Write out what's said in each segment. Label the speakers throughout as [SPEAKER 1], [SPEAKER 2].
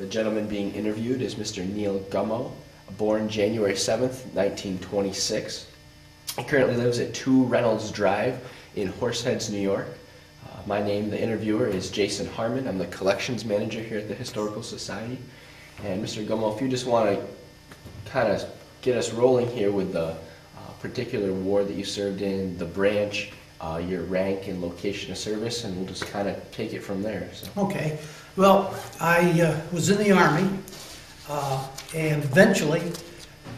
[SPEAKER 1] The gentleman being interviewed is Mr. Neal Gummoe, born January 7th, 1926. He currently lives at 2 Reynolds Drive in Horseheads, New York. Uh, my name, the interviewer, is Jason Harmon. I'm the collections manager here at the Historical Society. And Mr. Gummoe, if you just want to kind of get us rolling here with the uh, particular war that you served in, the branch, uh, your rank and location of service, and we'll just kind of take it from there. So.
[SPEAKER 2] Okay, well, I uh, was in the Army, uh, and eventually,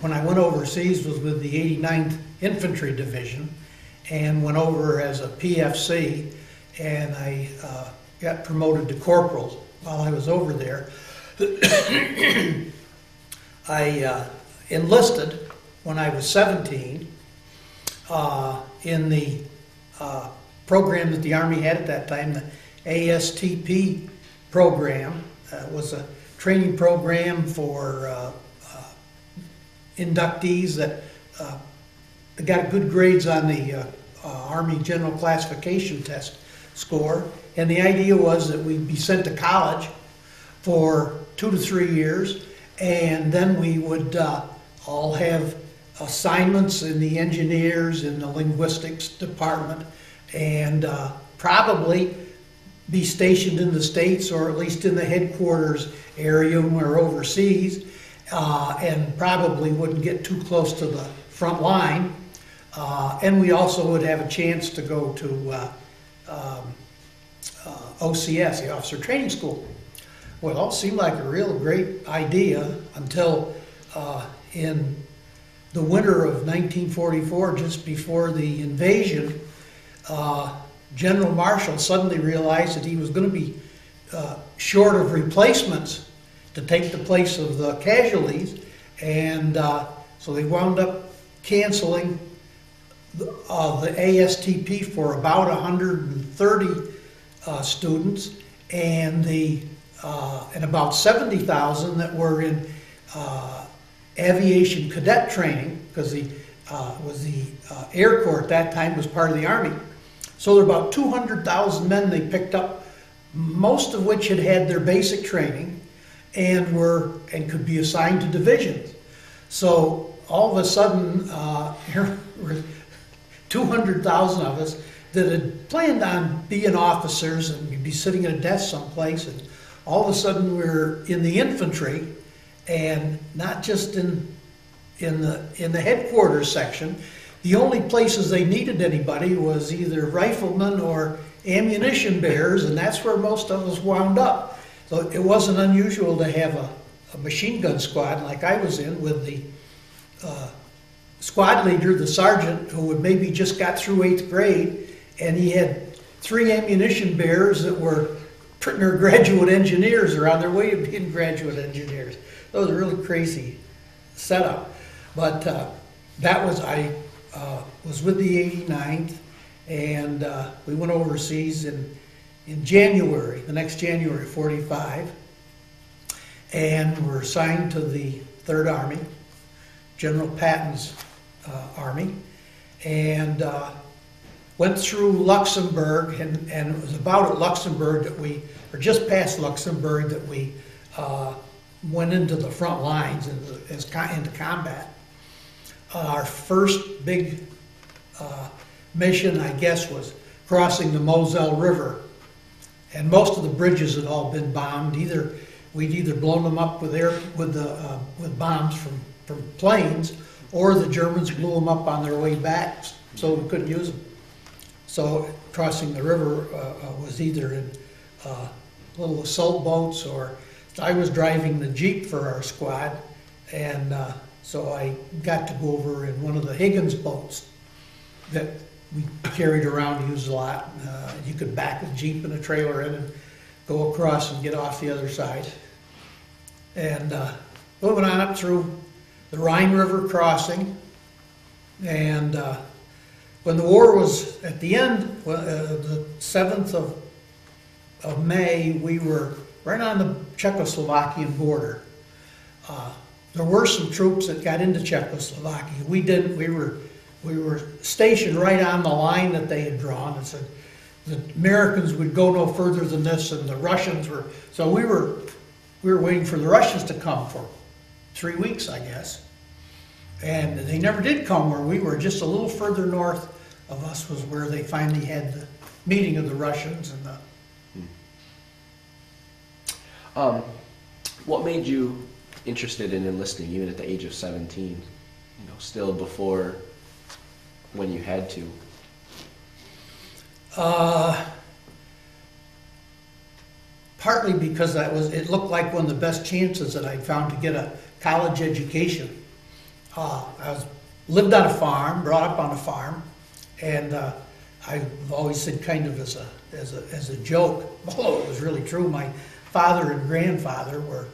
[SPEAKER 2] when I went overseas, was with the 89th Infantry Division, and went over as a PFC, and I uh, got promoted to corporal while I was over there. I uh, enlisted when I was 17 uh, in the uh, program that the Army had at that time, the ASTP program. Uh, was a training program for uh, uh, inductees that uh, got good grades on the Army General Classification Test score. And the idea was that we'd be sent to college for two to three years, and then we would all have assignments in the engineers, in the linguistics department, and uh, probably be stationed in the States or at least in the headquarters area or overseas, uh, and probably wouldn't get too close to the front line. Uh, and we also would have a chance to go to uh, um, uh, OCS, the Officer Training School. Well, it seemed like a real great idea until uh, in the winter of 1944, just before the invasion, uh, General Marshall suddenly realized that he was going to be uh, short of replacements to take the place of the casualties, and uh, so they wound up canceling the, uh, the ASTP for about 130 uh, students, and the uh, and about 70,000 that were in aviation cadet training because the uh, was the uh, Air Corps at that time was part of the Army. So there were about 200,000 men they picked up, most of which had had their basic training and were and could be assigned to divisions. So all of a sudden, uh, here were 200,000 of us that had planned on being officers and be sitting at a desk someplace, and all of a sudden we're in the infantry, and not just in in the in the headquarters section. The only places they needed anybody was either riflemen or ammunition bearers, and that's where most of us wound up. So it wasn't unusual to have a, a machine gun squad like I was in with the uh, squad leader, the sergeant, who had maybe just got through eighth grade, and he had three ammunition bearers that were or graduate engineers or on their way to being graduate engineers. That was a really crazy setup. But uh, that was, I uh, was with the 89th, and uh, we went overseas in, in January, the next January, 45, and were assigned to the Third Army, General Patton's uh, army, and uh, went through Luxembourg, and, and it was about at Luxembourg that we, or just past Luxembourg, that we uh, went into the front lines into, as, into combat. Uh, our first big uh, mission, I guess, was crossing the Moselle River, and most of the bridges had all been bombed. Either we'd either blown them up with air with the uh, with bombs from from planes, or the Germans blew them up on their way back, so we couldn't use them. So crossing the river uh, uh, was either in uh, little assault boats or I was driving the Jeep for our squad, and uh, so I got to go over in one of the Higgins boats that we carried around, used a lot. Uh, you could back a Jeep and a trailer in and go across and get off the other side. And uh, moving on up through the Rhine River crossing, and uh, when the war was at the end, uh, the 7th of, of May, we were right on the Czechoslovakian border. Uh, there were some troops that got into Czechoslovakia. We didn't. We were we were stationed right on the line that they had drawn. And said the Americans would go no further than this, and the Russians were. So we were we were waiting for the Russians to come for three weeks, I guess. And they never did come where we were, just a little further north of us was where they finally had the meeting of the Russians and the,
[SPEAKER 1] Um, what made you interested in enlisting, even at the age of 17? You know, still before when you had to.
[SPEAKER 2] Uh, partly because that was, it looked like one of the best chances that I'd found to get a college education. Uh, I was, lived on a farm, brought up on a farm, and uh, I've always said kind of as a, as a, as a joke, although it was really true, my father and grandfather were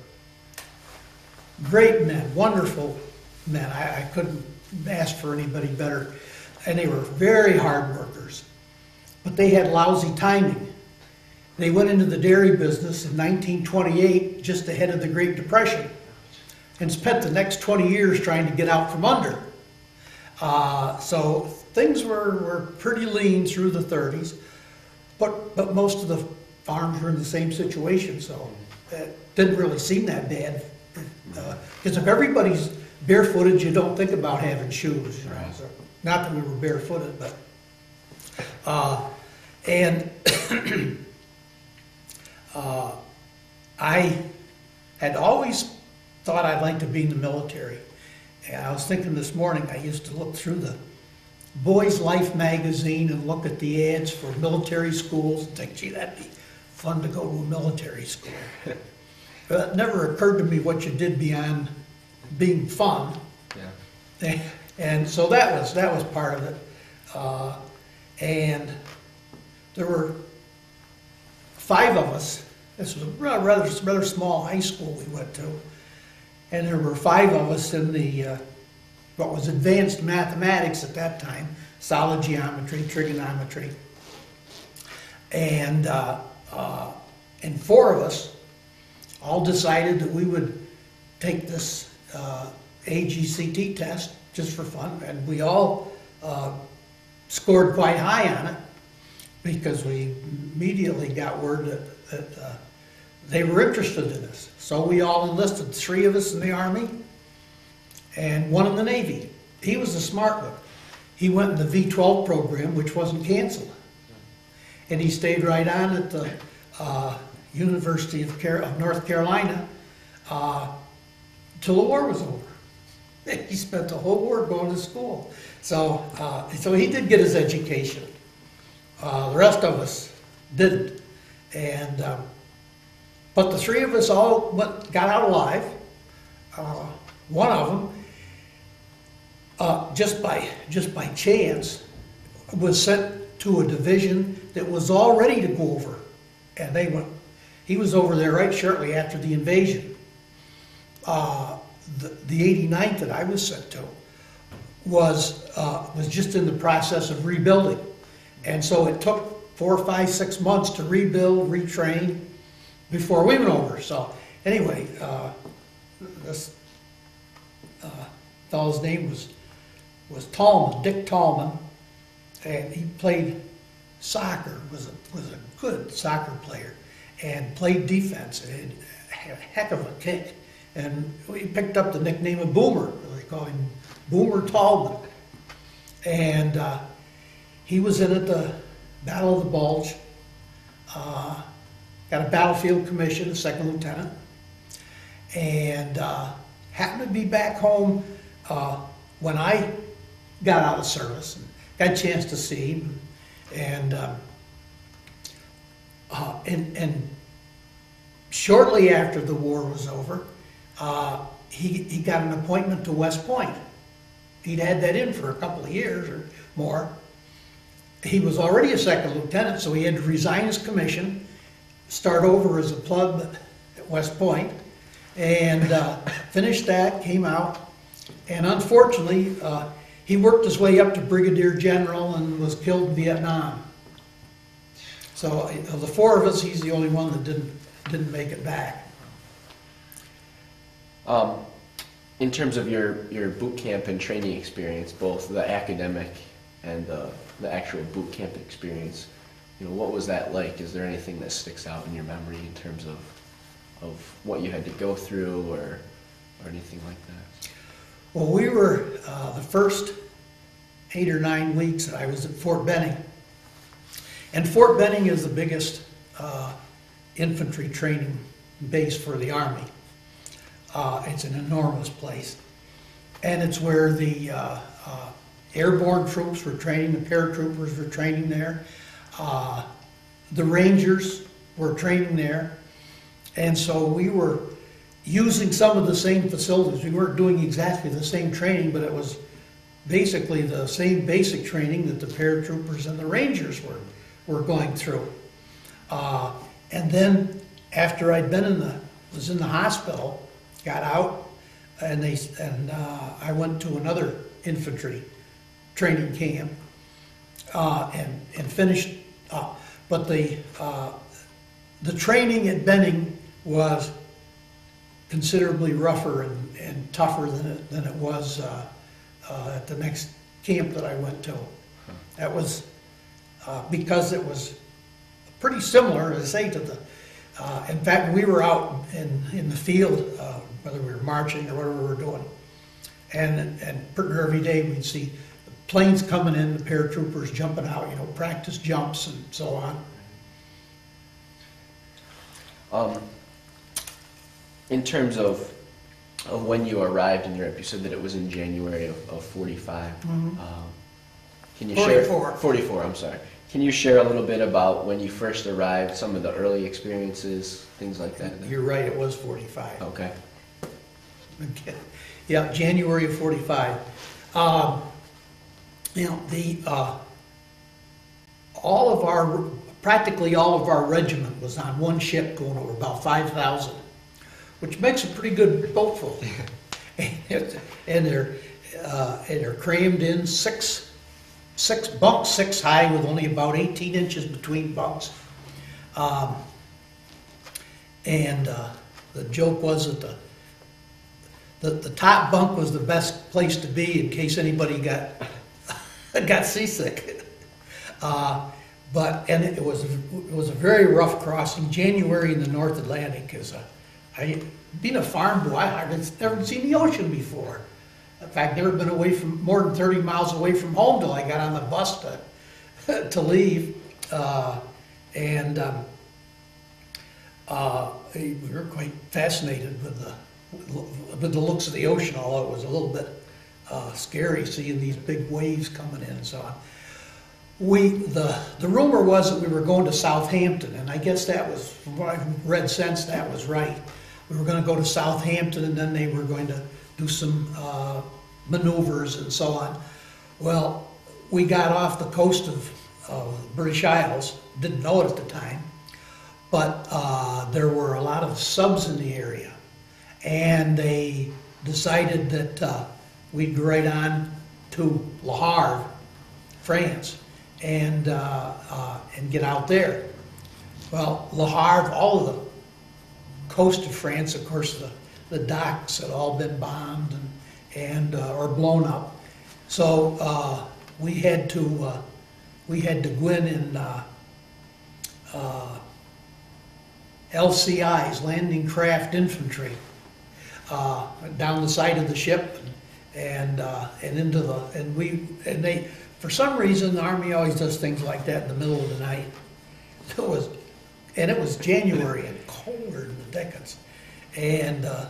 [SPEAKER 2] great men, wonderful men. I, I couldn't ask for anybody better. And they were very hard workers but they had lousy timing. They went into the dairy business in 1928, just ahead of the Great Depression, and spent the next 20 years trying to get out from under. Uh, so things were, were pretty lean through the 30s, but, but most of the farms were in the same situation, so it didn't really seem that bad. Because if everybody's barefooted, you don't think about having shoes. you know,
[SPEAKER 1] Right.
[SPEAKER 2] so- Not that we were barefooted, but. Uh, and uh, I had always thought I'd like to be in the military. And I was thinking this morning, I used to look through the Boys Life magazine and look at the ads for military schools and think, gee, that'd be fun to go to a military school. but it never occurred to me what you did beyond being fun.
[SPEAKER 1] Yeah.
[SPEAKER 2] And so that was, that was part of it. Uh, and there were five of us. This was a rather, rather small high school we went to. And there were five of us in the, uh, what was advanced mathematics at that time, solid geometry, trigonometry. And, uh, uh, and four of us all decided that we would take this uh, AGCT test just for fun, and we all uh, scored quite high on it because we immediately got word that, that uh, they were interested in us. So we all enlisted, three of us in the Army and one in the Navy. He was the smart one. He went in the V-12 program, which wasn't canceled. And he stayed right on at the uh, University of, Car- of North Carolina uh, till the war was over. He spent the whole war going to school. So, uh, so he did get his education. Uh, the rest of us didn't. And, um, but the three of us all went, got out alive. Uh, one of them, uh, just by just by chance, was sent to a division that was all ready to go over, and they went. He was over there right shortly after the invasion. Uh, the, the 89th that I was sent to was uh, was just in the process of rebuilding, and so it took four, five, six months to rebuild, retrain before we went over. So anyway, uh, this uh, fellow's name was was Tallman, Dick Tallman, and he played soccer. was a was a good soccer player, and played defense. And had a heck of a kick. And we picked up the nickname of Boomer. They call him Boomer Tallman. And uh, he was in at the Battle of the Bulge. Uh, got a battlefield commission, a second lieutenant, and uh, happened to be back home uh, when I got out of service and got a chance to see him. And, um, uh, and, and shortly after the war was over, uh, he, he got an appointment to West Point. He'd had that in for a couple of years or more. He was already a second lieutenant, so he had to resign his commission, start over as a plug at West Point, and uh, finished that, came out, and unfortunately, uh, he worked his way up to brigadier general and was killed in Vietnam. So of the four of us, he's the only one that didn't didn't make it back.
[SPEAKER 1] Um, in terms of your, your boot camp and training experience, both the academic and the, the actual boot camp experience, you know, what was that like? Is there anything that sticks out in your memory in terms of of what you had to go through or, or anything like that?
[SPEAKER 2] Well, we were, uh, the first eight or nine weeks that I was at Fort Benning. And Fort Benning is the biggest uh, infantry training base for the Army. Uh, It's an enormous place. And it's where the uh, uh, airborne troops were training, the paratroopers were training there. Uh, The Rangers were training there. And so we were using some of the same facilities. We weren't doing exactly the same training, but it was basically the same basic training that the paratroopers and the Rangers were, were going through. Uh, and then after I'd been in the, was in the hospital, got out, and they, and, uh, I went to another infantry training camp, uh, and, and finished up. But the, uh, the training at Benning was considerably rougher and, and tougher than it, than it was, uh, uh, at the next camp that I went to. That was, uh, because it was pretty similar, as I say, to the, uh, in fact, we were out in, in the field, uh, whether we were marching or whatever we were doing. And, and pretty every day, we'd see planes coming in, the paratroopers jumping out, you know, practice jumps and so on.
[SPEAKER 1] Um, in terms of, of when you arrived in Europe, you said that it was in January of, of 45.
[SPEAKER 2] Mhm.
[SPEAKER 1] Um, can you share
[SPEAKER 2] 44.
[SPEAKER 1] 44, I'm sorry. Can you share a little bit about when you first arrived, some of the early experiences, things like that?
[SPEAKER 2] You're right, it was forty-five.
[SPEAKER 1] Okay.
[SPEAKER 2] Okay. Yeah, January of forty-five. Um, you know, the, uh, all of our, practically all of our regiment was on one ship going over, about five thousand, which makes a pretty good boatful. And they're, uh, and they're crammed in six, six bunks, six high with only about eighteen inches between bunks. Um, and, uh, the joke was that the, the, the top bunk was the best place to be in case anybody got, got seasick. Uh, but, and it was, it was a very rough crossing. January in the North Atlantic is a, I, being a farm boy, I hardly, never seen the ocean before. In fact, never been away from, more than thirty miles away from home till I got on the bus to, to leave. Uh, and, um, uh, we were quite fascinated with the, with the looks of the ocean, although it was a little bit uh, scary seeing these big waves coming in and so on. We, the, the rumor was that we were going to Southampton, and I guess that was, from what I've read since, that was right. We were gonna go to Southampton, and then they were going to do some uh, maneuvers and so on. Well, we got off the coast of, of British Isles, didn't know it at the time, but uh, there were a lot of subs in the area. And they decided that uh, we'd go right on to Le Havre, France, and, uh, uh, and get out there. Well, Le Havre, all of the coast of France, of course, the, the docks had all been bombed and, and uh, or blown up. So uh, we had to uh, we had to go in and uh, uh, LCIs, landing craft infantry, uh, down the side of the ship and and, and into the and we and they for some reason the army always does things like that in the middle of the night. It was and it was January and colder the dickens, and uh,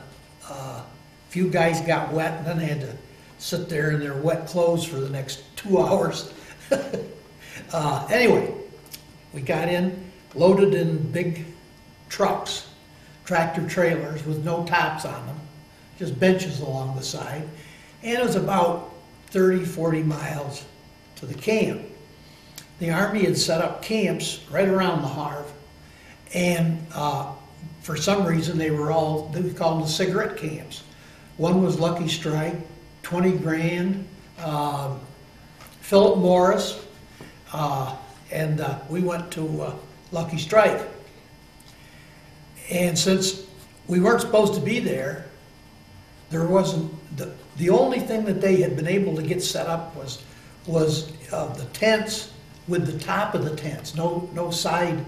[SPEAKER 2] uh, a few guys got wet and then they had to sit there in their wet clothes for the next two hours. uh, anyway, we got in, loaded in big trucks, tractor trailers with no tops on them, just benches along the side. And it was about 30, 40 miles to the camp. The Army had set up camps right around the Havre, and uh, for some reason they were all, they called them the cigarette camps. One was Lucky Strike, 20 grand, um, Philip Morris, uh, and uh, we went to uh, Lucky Strike. And since we weren't supposed to be there, there wasn't, the, the only thing that they had been able to get set up was, was uh, the tents with the top of the tents, no, no side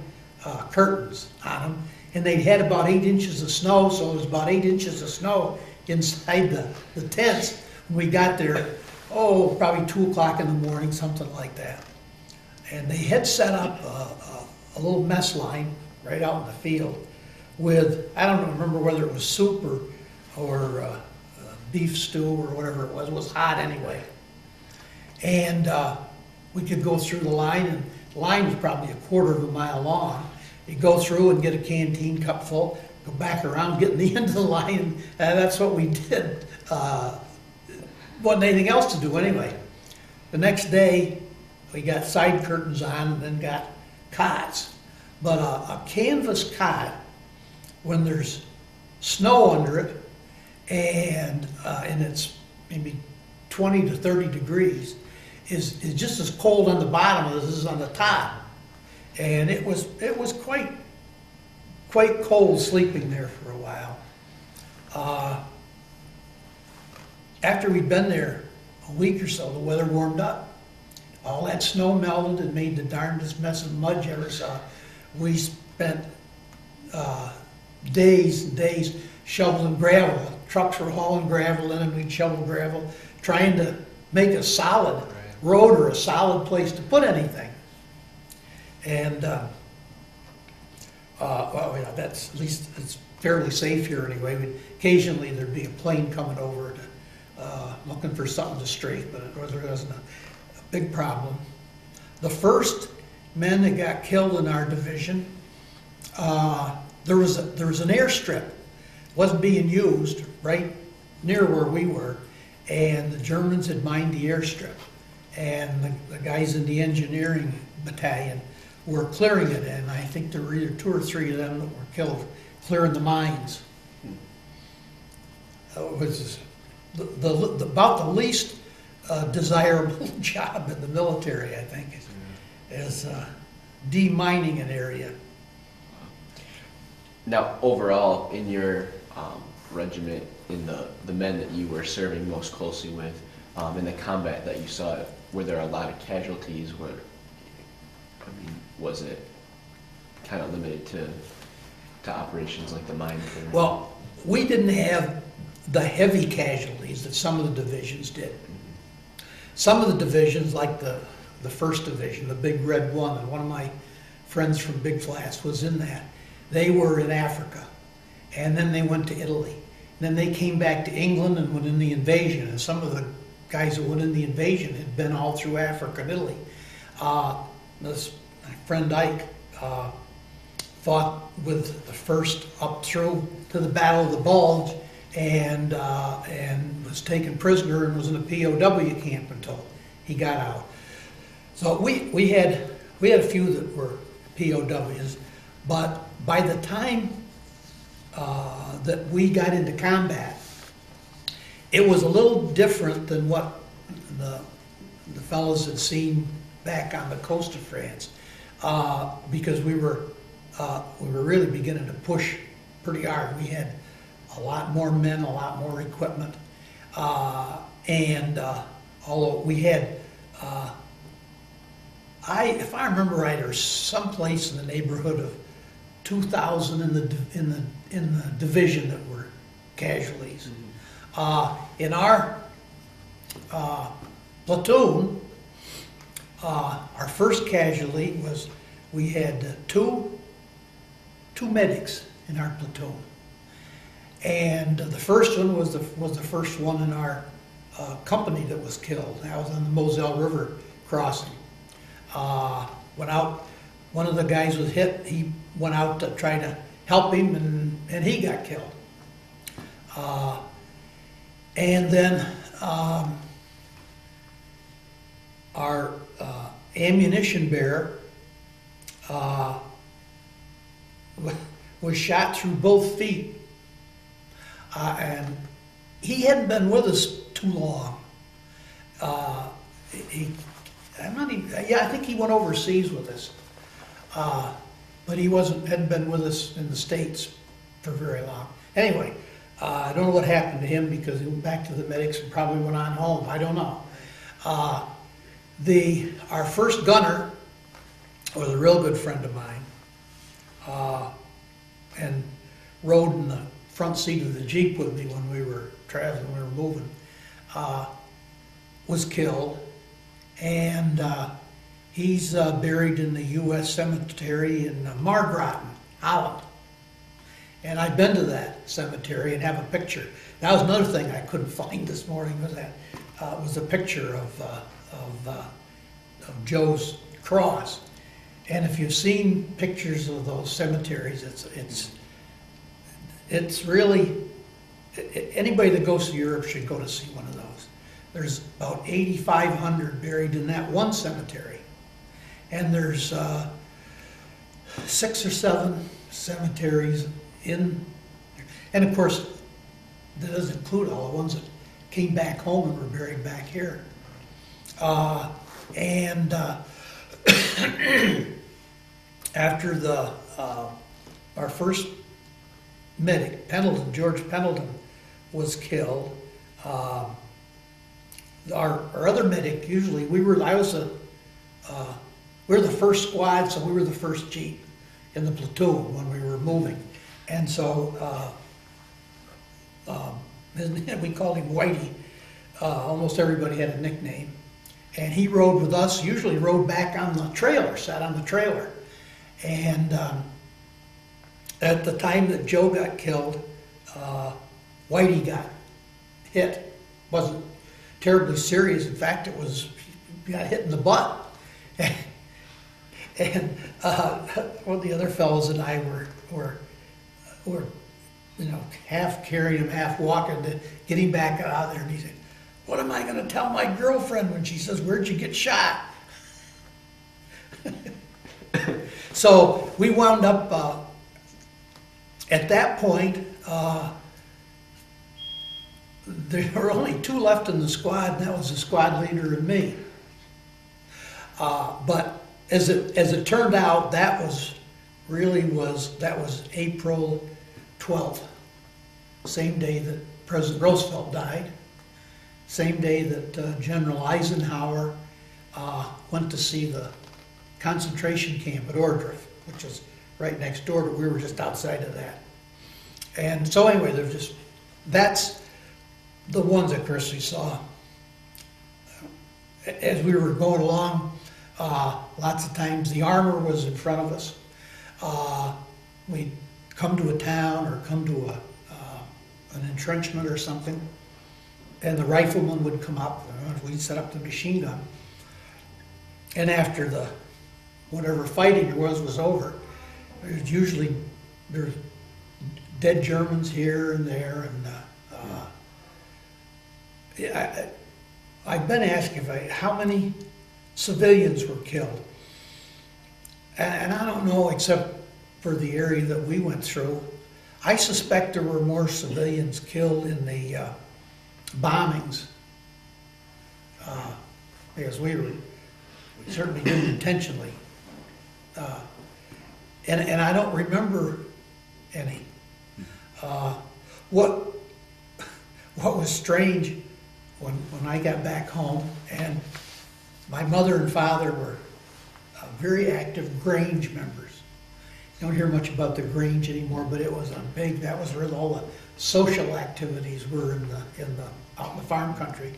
[SPEAKER 2] uh, curtains on them. And they'd had about eight inches of snow, so it was about eight inches of snow inside the, the tents. When we got there, oh, probably two o'clock in the morning, something like that. And they had set up a, a, a little mess line right out in the field with, I don't remember whether it was soup or, or uh, uh, beef stew or whatever it was. It was hot anyway. And uh, we could go through the line, and the line was probably a quarter of a mile long. You go through and get a canteen cup full, go back around, get in the end of the line, and that's what we did. Uh, wasn't anything else to do anyway. The next day, we got side curtains on and then got cots. But a, a canvas cot, when there's snow under it and, uh, and it's maybe 20 to 30 degrees, is, is just as cold on the bottom as it is on the top. And it was, it was quite, quite cold sleeping there for a while. Uh, after we'd been there a week or so, the weather warmed up. All that snow melted and made the darndest mess of mud you ever saw. We spent uh, days and days shoveling gravel. Trucks were hauling gravel in and we'd shovel gravel, trying to make a solid road or a solid place to put anything. And, uh, uh, well, yeah, that's, at least it's fairly safe here anyway. We'd- Occasionally, there'd be a plane coming over to, uh, looking for something to strafe, but it wasn't wasn't a, a big problem. The first men that got killed in our division, uh, there was, a- there was an airstrip, it wasn't being used, right near where we were, and the Germans had mined the airstrip. And the, the guys in the engineering battalion were clearing it, and I think there were either two or three of them that were killed clearing the mines. Uh, It was the, the, the- about the least uh, desirable job in the military, I think, is, is uh, demining an area.
[SPEAKER 1] Now, overall, in your um, regiment, in the, the men that you were serving most closely with, um, in the combat that you saw, were there a lot of casualties? Were, I mean, was it kind of limited to, to operations like the mine clearing?
[SPEAKER 2] Well, we didn't have the heavy casualties that some of the divisions did. Some of the divisions, like the, the first division, the Big Red One, and one of my friends from Big Flats was in that. They were in Africa, and then they went to Italy. Then they came back to England and went in the invasion, and some of the guys that went in the invasion had been all through Africa and Italy. Uh, this, friend Ike, uh, fought with the first up through to the Battle of the Bulge and, uh, and was taken prisoner and was in a POW camp until he got out. So we, we had, we had a few that were POWs, but by the time uh, that we got into combat, it was a little different than what the, the fellows had seen back on the coast of France, uh, because we were, uh, we were really beginning to push pretty hard. We had a lot more men, a lot more equipment, uh, and uh, although we had, uh, I, if I remember right, there's someplace in the neighborhood of 2,000 in the in the in the division that were casualties. Uh, in our uh, platoon, uh, our first casualty was we had uh, two two medics in our platoon, and the first one was the was the first one in our uh, company that was killed. That was on the Moselle River crossing. Uh, went out. One of the guys was hit. He went out to try to help him, and and he got killed. Uh, and then um, our uh, ammunition bearer uh, was shot through both feet. Uh, and he hadn't been with us too long. Uh, he, I'm not even, yeah, I think he went overseas with us. Uh, but he wasn't, hadn't been with us in the States for very long. Anyway, uh, I don't know what happened to him because he went back to the medics and probably went on home. I don't know. The, our first gunner was a real good friend of mine. Uh, and rode in the front seat of the Jeep with me when we were traveling, we were moving, uh, was killed. And uh, he's uh, buried in the U.S. Cemetery in uh, Margraten, Holland. And I've been to that cemetery and have a picture. That was another thing I couldn't find this morning was that uh, was a picture of of, uh, of Joe's cross. And if you've seen pictures of those cemeteries, it's it's it's really anybody that goes to Europe should go to see one of those. There's about 8,500 buried in that one cemetery, and there's uh, six or seven cemeteries in, and of course, that doesn't include all the ones that came back home and were buried back here. Uh, and uh, after the uh, our first medic, Pendleton, George Pendleton, was killed. Um, our, our other medic, usually, we were, I was a, uh, we were the first squad, so we were the first jeep in the platoon when we were moving. And so, uh, um, we called him Whitey. Uh, almost everybody had a nickname. And he rode with us, usually rode back on the trailer, sat on the trailer. And um, at the time that Joe got killed, uh, Whitey got hit. Wasn't terribly serious. In fact, it was got hit in the butt. and uh, one of the other fellows and I were were were you know half carrying him, half walking to get him back out of there. And he said, "What am I going to tell my girlfriend when she says, "Where'd you get shot?" so we wound up. Uh, at that point, uh, there were only two left in the squad, and that was the squad leader and me. Uh, but as it as it turned out, that was really was that was April 12th, same day that President Roosevelt died, same day that uh, General Eisenhower uh, went to see the concentration camp at Ohrdruf, which is right next door to, we were just outside of that. And so anyway, there's just, that's the ones that Christy saw. As we were going along, uh, lots of times the armor was in front of us. Uh, we'd come to a town or come to a, uh, an entrenchment or something, and the rifleman would come up, and we'd set up the machine gun. And after the, whatever fighting there was was over, there's usually, there's dead Germans here and there, and, uh, uh, I, I've been asked if I, how many civilians were killed. And, and I don't know, except for the area that we went through. I suspect there were more civilians killed in the uh, bombings. Uh, because we were, we certainly didn't intentionally. Uh, and, and I don't remember any. Uh, what, what was strange when, when I got back home, and my mother and father were uh, very active Grange members. Don't hear much about the Grange anymore, but it was a big, that was where all the social activities were in the, in the, out in the farm country.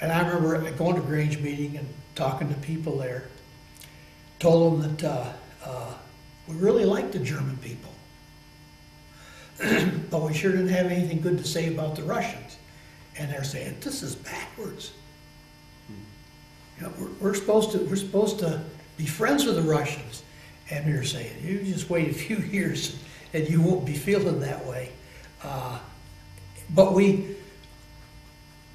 [SPEAKER 2] And I remember going to Grange meeting and talking to people there. Told them that uh, uh, we really liked the German people, but we sure didn't have anything good to say about the Russians. And they're saying, "This is backwards. You know, we're, we're supposed to we're supposed to be friends with the Russians." Were saying, "You just wait a few years, and you won't be feeling that way." Uh, but we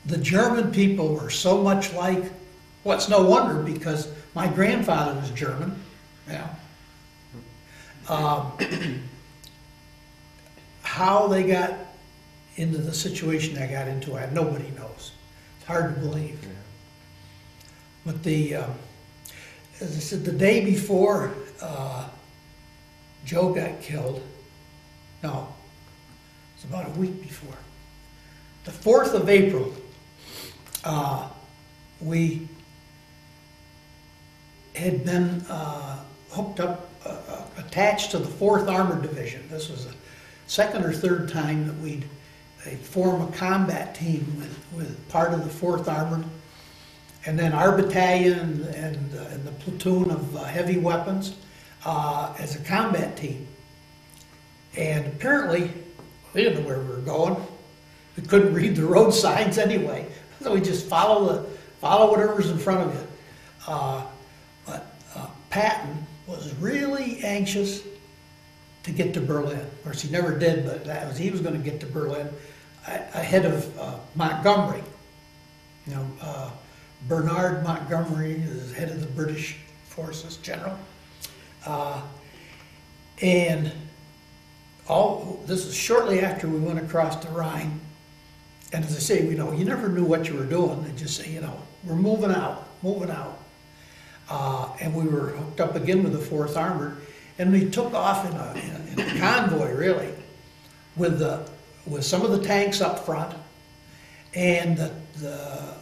[SPEAKER 2] the German people were so much like, what's no wonder because my grandfather was German. Yeah. Um, how they got into the situation they got into, I, nobody knows. It's hard to believe. But the, um, as I said, the day before uh, Joe got killed, no, it's about a week before. The 4th of April, uh, we had been uh, hooked up uh, uh, attached to the Fourth Armored Division. This was the second or third time that we'd form a combat team with, with part of the Fourth Armored. And then our battalion and, uh, and the platoon of uh, heavy weapons uh, as a combat team. And apparently, we didn't know where we were going. We couldn't read the road signs anyway, so we just follow the follow whatever's in front of you. Uh, but uh, Patton was really anxious to get to Berlin. Of course, he never did, but that was he was going to get to Berlin ahead of uh, Montgomery. You know, uh, Bernard Montgomery is head of the British forces, general. Uh, and all this is shortly after we went across the Rhine. And as I say, you know, you never knew what you were doing. They just say, you know, we're moving out, moving out. Uh, and we were hooked up again with the Fourth Armored, and we took off in a, in a, in a convoy, really, with the with some of the tanks up front, and the, the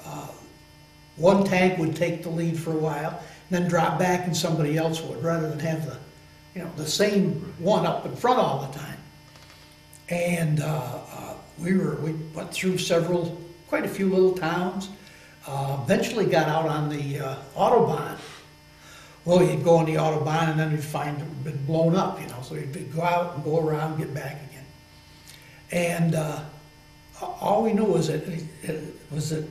[SPEAKER 2] uh, one tank would take the lead for a while, then drop back, and somebody else would, rather than have the you know the same one up in front all the time. And uh, uh, we were we went through several, quite a few little towns. Uh, eventually got out on the uh, autobahn. Well, you'd go on the autobahn and then you'd find it had been blown up, you know. So you'd go out and go around, get back again. And uh, all we knew was that was that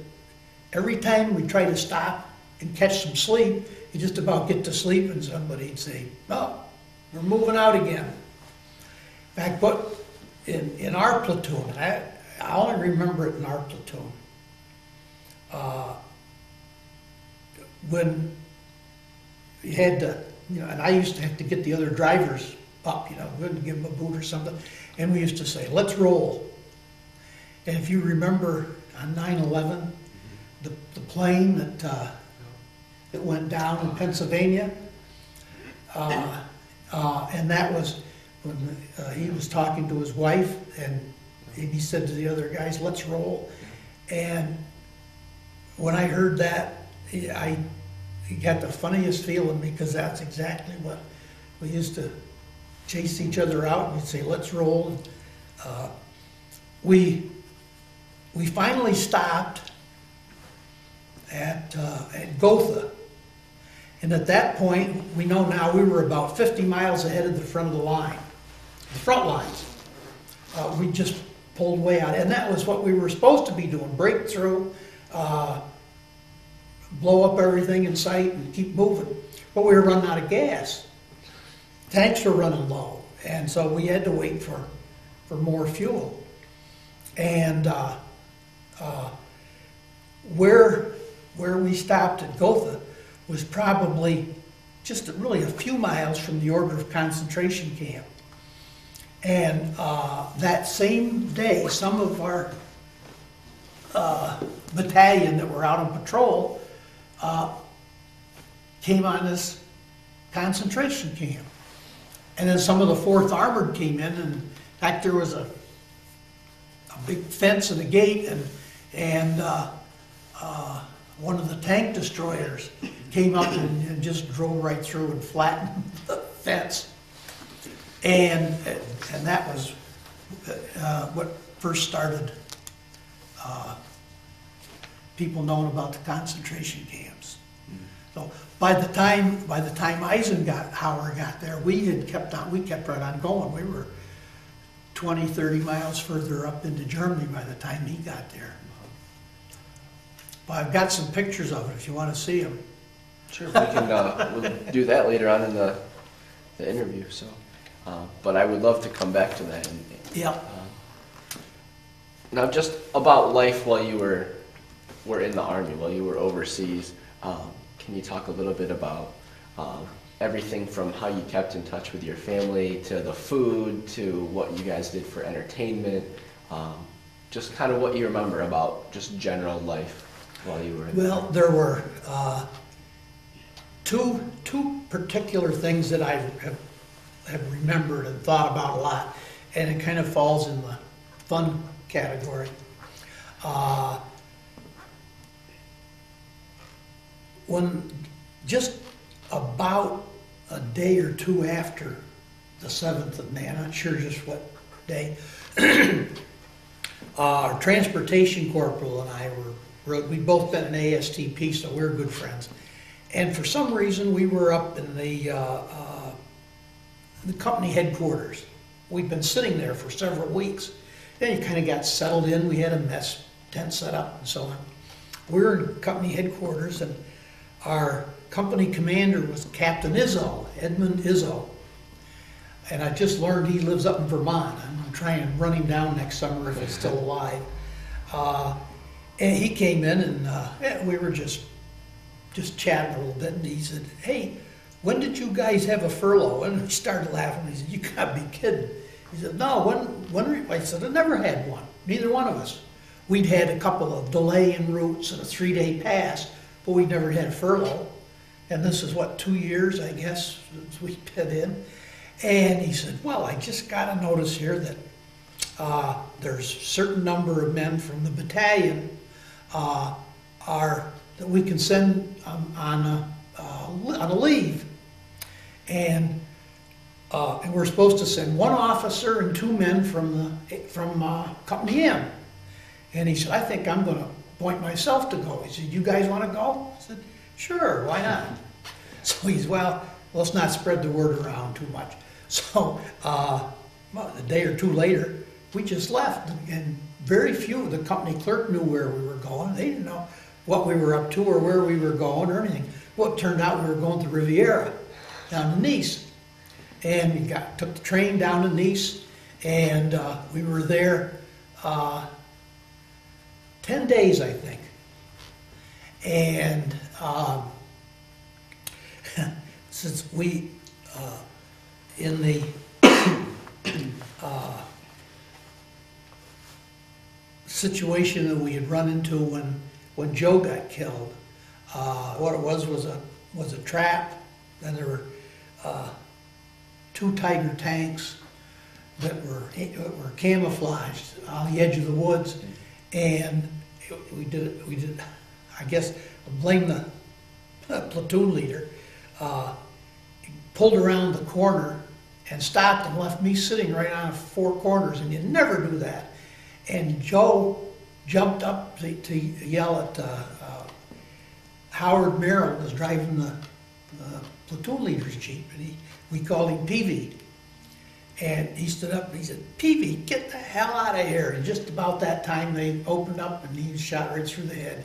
[SPEAKER 2] every time we tried to stop and catch some sleep, you just about get to sleep and somebody'd say, "No, we're moving out again." In fact, but in in our platoon, I, I only remember it in our platoon. Uh, when you had to, you know, and I used to have to get the other drivers up, you know, we would give them a boot or something, and we used to say, let's roll. And if you remember on 9/11, the, the plane that, uh, that went down in Pennsylvania, uh, uh, and that was when uh, he was talking to his wife, and he said to the other guys, let's roll. And when I heard that, I got the funniest feeling because that's exactly what we used to chase each other out we'd say, let's roll. Uh, we, we finally stopped at, uh, at Gotha. And at that point, we know now we were about 50 miles ahead of the front of the line, the front lines. Uh, we just pulled way out. And that was what we were supposed to be doing breakthrough, uh, blow up everything in sight, and keep moving. But we were running out of gas. Tanks were running low. And so we had to wait for, for more fuel. And uh, uh, where, where we stopped at Gotha was probably just really a few miles from the Ohrdruf concentration camp. And uh, that same day, some of our uh, battalion that were out on patrol uh, came on this concentration camp. And then some of the 4th Armored came in, and in fact, there was a, a big fence and a gate, and, and uh, uh, one of the tank destroyers came up and, and just drove right through and flattened the fence. And, and that was uh, what first started uh, people knowing about the concentration camps. So by the time by the time Eisenhower got there, we had kept on we kept right on going. We were 20, 30 miles further up into Germany by the time he got there. But I've got some pictures of it if you want to see them.
[SPEAKER 1] Sure, we can uh, we'll do that later on in the, the interview. So, uh, but I would love to come back to that. And,
[SPEAKER 2] Yep.
[SPEAKER 1] now, just about life while you were were in the army, while you were overseas. Um, can you talk a little bit about um, everything from how you kept in touch with your family to the food to what you guys did for entertainment? Um, just kind of what you remember about just general life while you were in
[SPEAKER 2] Well, there were uh, two, two particular things that I have, have remembered and thought about a lot, and it kind of falls in the fun category. Uh, when just about a day or two after the seventh of May, I'm not sure just what day. Our transportation corporal and I were, we'd both been in ASTP, so we're good friends. And for some reason, we were up in the, uh, uh, the company headquarters. We'd been sitting there for several weeks. Then you kind of got settled in, we had a mess tent set up and so on. We were in company headquarters and our company commander was Captain Izzo, Edmund Izzo. And I just learned he lives up in Vermont. I'm gonna try and run him down next summer if he's still alive. Uh, and he came in and uh, we were just just chatted a little bit. And he said, "Hey, when did you guys have a furlough?" And we started laughing. He said, "You gotta be kidding." He said, "No, when when?" I said, "I never had one. Neither one of us. We'd had a couple of delay in routes and a three-day pass, but we'd never had a furlough." And this is what two years, I guess, since we've been in. And he said, "Well, I just got a notice here that uh, there's a certain number of men from the battalion uh, are that we can send um, on a uh, on a leave, and uh, and we're supposed to send one officer and two men from the from uh, Company M." And he said, "I think I'm going to appoint myself to go." He said, "You guys want to go?" I said, "Sure, why not?" So he's well. Let's not spread the word around too much. So uh, a day or two later, we just left, and very few. Of the company clerk knew where we were going. They didn't know what we were up to or where we were going or anything. Well, it turned out we were going to Riviera, down to Nice, and we got took the train down to Nice, and uh, we were there uh, ten days, I think, and. Um, since we, uh, in the, uh, situation that we had run into when, when Joe got killed, uh, what it was, was a, was a trap, and there were, uh, two Tiger tanks that were, that were camouflaged on the edge of the woods, and we did, we did, I guess, blame the platoon leader, uh, pulled around the corner and stopped and left me sitting right on four corners, and you never do that. And Joe jumped up to, to yell at uh, uh, Howard Merrill was driving the, platoon leader's jeep, and he, we called him Peavy. And he stood up and he said, Peavy, get the hell out of here. And just about that time, they opened up and he was shot right through the head,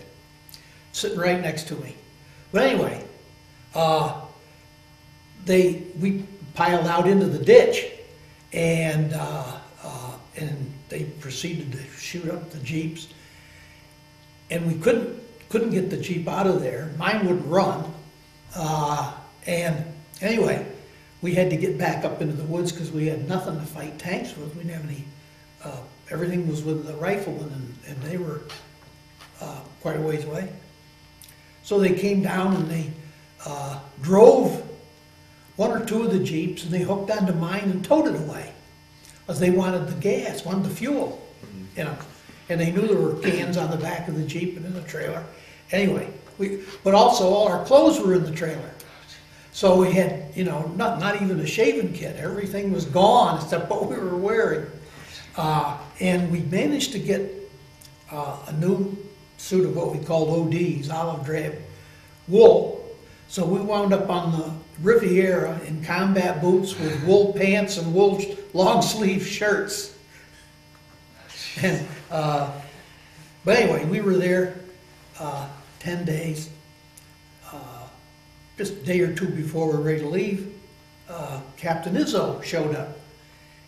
[SPEAKER 2] sitting right next to me. But anyway, uh, they we piled out into the ditch, and uh, uh, and they proceeded to shoot up the jeeps, and we couldn't couldn't get the jeep out of there. Mine wouldn't run, uh, and anyway, we had to get back up into the woods because we had nothing to fight tanks with. We didn't have any. Uh, everything was with the riflemen, and, and they were uh, quite a ways away. So they came down and they uh, drove one or two of the Jeeps and they hooked onto mine and towed it away. Because they wanted the gas, wanted the fuel, you know. And they knew there were cans on the back of the Jeep and in the trailer. Anyway, we, but also all our clothes were in the trailer. So we had, you know, not, not even a shaving kit. Everything was gone except what we were wearing. Uh, and we managed to get uh, a new suit of what we called ODs, olive drab wool. So we wound up on the Riviera in combat boots with wool pants and wool long sleeve shirts. And, uh, but anyway, we were there uh, 10 days. Uh, just a day or two before we were ready to leave, uh, Captain Izzo showed up.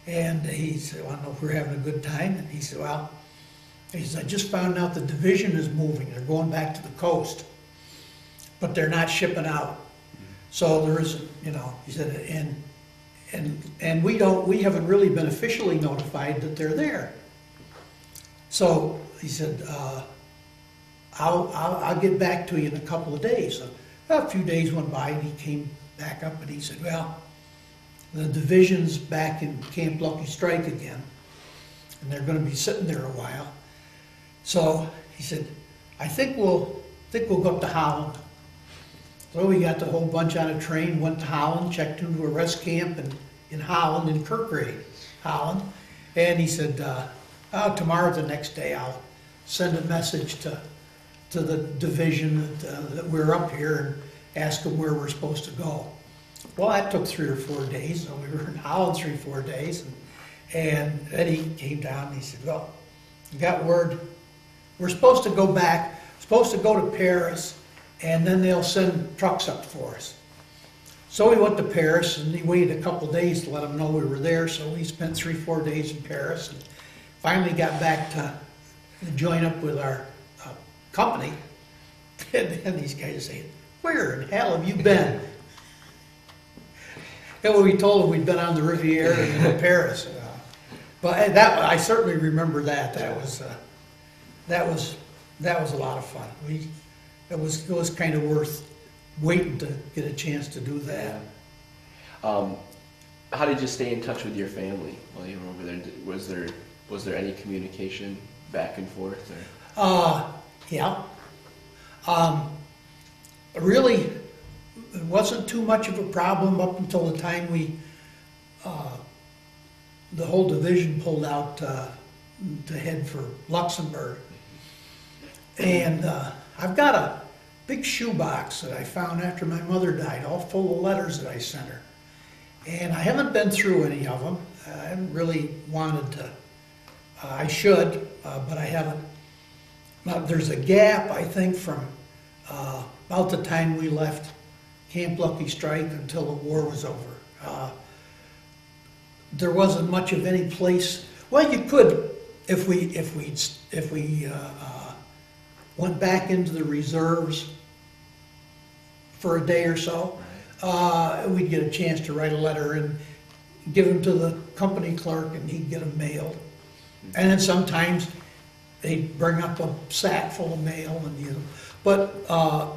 [SPEAKER 2] And he said, well, I don't know if we're having a good time. And he said, well, he says, I just found out the division is moving. They're going back to the coast, but they're not shipping out. So there is, you know, he said, and, and, and we don't, we haven't really been officially notified that they're there. So he said, uh, I'll, I'll, I'll get back to you in a couple of days. So a few days went by and he came back up and he said, well, the division's back in Camp Lucky Strike again, and they're gonna be sitting there a while. So he said, I think we'll, think we'll go up to Holland. So we got the whole bunch on a train, went to Holland, checked into a rest camp in, in Holland, in Kerkrade, Holland. And he said, uh, oh, tomorrow, the next day, I'll send a message to, to the division that, uh, that we're up here and ask them where we're supposed to go. Well, that took three or four days, so we were in Holland three, or four days. And, and then he came down and he said, well, we got word, we're supposed to go back, supposed to go to Paris, and then they'll send trucks up for us. So we went to Paris, and he waited a couple days to let them know we were there, so we spent three, four days in Paris, and finally got back to join up with our uh, company. And then these guys saying, where in hell have you been? And when we told them we'd been on the Riviera and in Paris. uh, But that, I certainly remember that, that was, uh, that was, that was a lot of fun. We, it was, it was kind of worth waiting to get a chance to do that.
[SPEAKER 1] Um, how did you stay in touch with your family while you were over there? Was there was there any communication back and forth? Or?
[SPEAKER 2] Uh, yeah. Um, really, it wasn't too much of a problem up until the time we, uh, the whole division pulled out, uh, to head for Luxembourg. And, uh, I've got a big shoebox that I found after my mother died, all full of letters that I sent her. And I haven't been through any of them. I haven't really wanted to, uh, I should, uh, but I haven't. Now, there's a gap, I think, from uh, about the time we left Camp Lucky Strike until the war was over. Uh, There wasn't much of any place, well, you could, if we, if we, if we uh, uh, went back into the reserves for a day or so, uh, we'd get a chance to write a letter and give them to the company clerk and he'd get them mailed. And then sometimes they'd bring up a sack full of mail and you know, but, uh,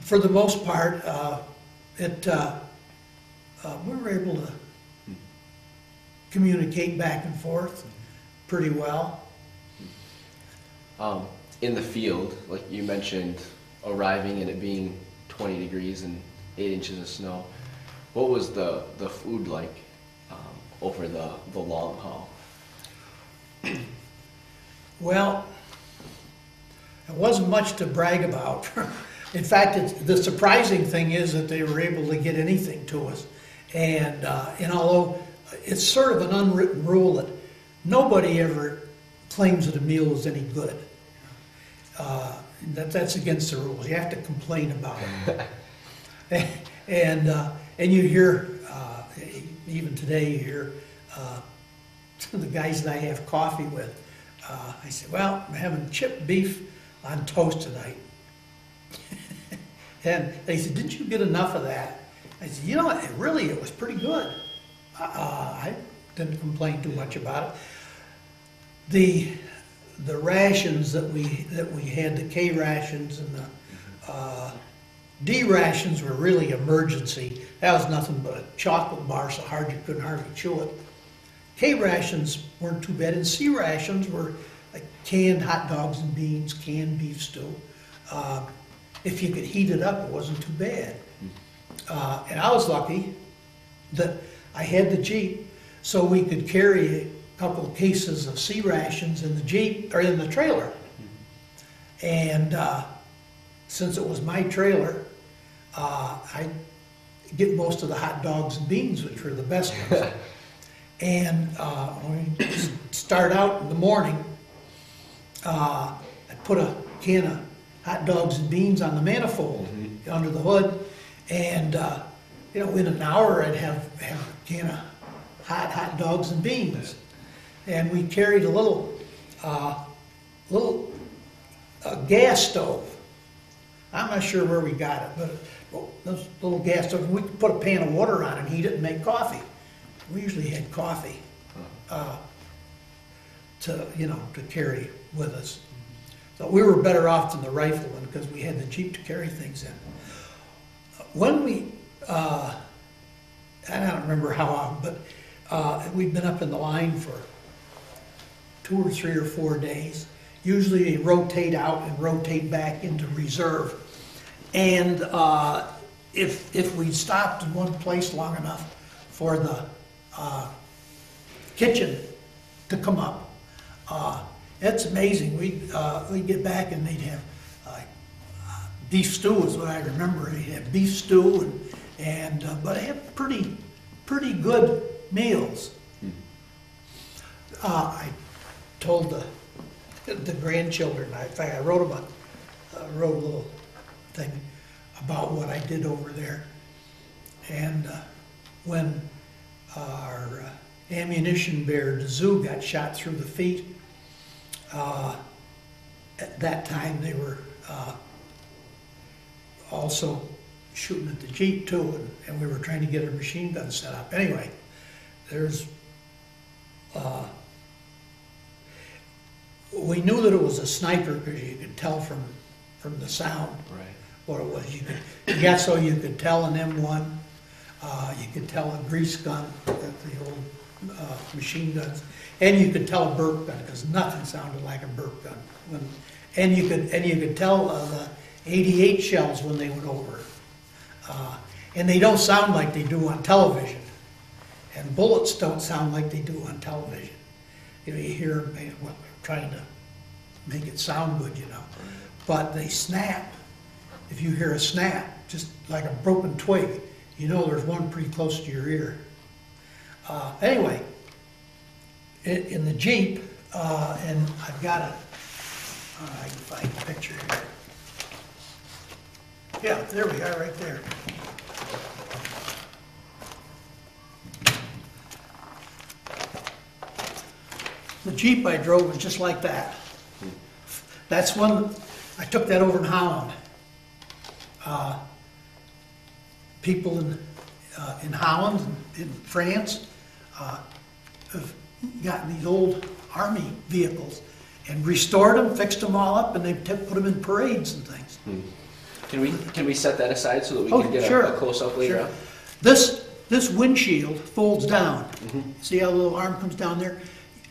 [SPEAKER 2] for the most part, uh, it, uh, uh, we were able to communicate back and forth pretty well.
[SPEAKER 1] Um, in the field, like you mentioned, arriving and it being 20 degrees and eight inches of snow. What was the the food like um, over the the long haul?
[SPEAKER 2] Well, it wasn't much to brag about. In fact, the surprising thing is that they were able to get anything to us. And, uh, and although it's sort of an unwritten rule that nobody ever claims that a meal is any good. Uh, that, that's against the rules. You have to complain about it. and, uh, and you hear, uh, even today, you hear uh, the guys that I have coffee with. Uh, I said, Well, I'm having chipped beef on toast tonight. and they said, Didn't you get enough of that? I said, You know, it really, it was pretty good. Uh, I didn't complain too much about it. The, the rations that we, that we had, the K rations and the uh, D rations were really emergency. That was nothing but a chocolate bar so hard you couldn't hardly chew it. K rations weren't too bad, and C rations were like canned hot dogs and beans, canned beef stew. Uh, if you could heat it up, it wasn't too bad. Uh, and I was lucky that I had the Jeep, so we could carry couple of cases of C rations in the Jeep, or in the trailer. And uh, since it was my trailer, uh, I get most of the hot dogs and beans, which were the best ones. And uh, when we start out in the morning, uh, I put a can of hot dogs and beans on the manifold under the hood, and uh, you know, in an hour I'd have, have a can of hot hot dogs and beans. And we carried a little uh, little uh, gas stove. I'm not sure where we got it, but those little gas stove. We could put a pan of water on it and heat it and make coffee. We usually had coffee uh, to, you know, to carry with us. So we were better off than the rifleman because we had the Jeep to carry things in. When we, uh, I don't remember how long, but uh, we'd been up in the line for two or three or four days. Usually they rotate out and rotate back into reserve. And uh, if, if we stopped in one place long enough for the uh, kitchen to come up, uh, it's amazing. We'd, uh, we'd get back and they'd have like beef stew is what I remember. They had beef stew and, and uh, but they had pretty, pretty good meals. Uh, I told the, the grandchildren, I- in fact, I wrote about, uh, wrote a little thing about what I did over there. And uh, when our uh, ammunition the zoo, got shot through the feet, uh, at that time, they were uh, also shooting at the Jeep too, and- and we were trying to get a machine gun set up. Anyway, there's, uh, we knew that it was a sniper because you could tell from, from the sound
[SPEAKER 1] Right.
[SPEAKER 2] what it was. You could, yeah, so you could tell an M1, uh, you could tell a grease gun, the the old, uh, machine guns, and you could tell a burp gun, because nothing sounded like a burp gun. When- And you could, and you could tell, uh, the eighty-eight shells when they went over. Uh, and they don't sound like they do on television. And bullets don't sound like they do on television. You know, you hear, well, trying to make it sound good, you know. But they snap. If you hear a snap, just like a broken twig, you know there's one pretty close to your ear. Uh, anyway, in, in the Jeep, uh, and I've got a, uh, I can find a picture here. Yeah, there we are, right there. The Jeep I drove was just like that. That's one, I took that over in Holland. Uh, People in, uh, in Holland, and in France, uh, have gotten these old army vehicles and restored them, fixed them all up, and they put them in parades and things.
[SPEAKER 1] Can we, can we set that aside so that we
[SPEAKER 2] Oh,
[SPEAKER 1] can get
[SPEAKER 2] sure,
[SPEAKER 1] a, a close-up later
[SPEAKER 2] sure.
[SPEAKER 1] on?
[SPEAKER 2] This, this windshield folds down.
[SPEAKER 1] Mm-hmm.
[SPEAKER 2] See how the little arm comes down there?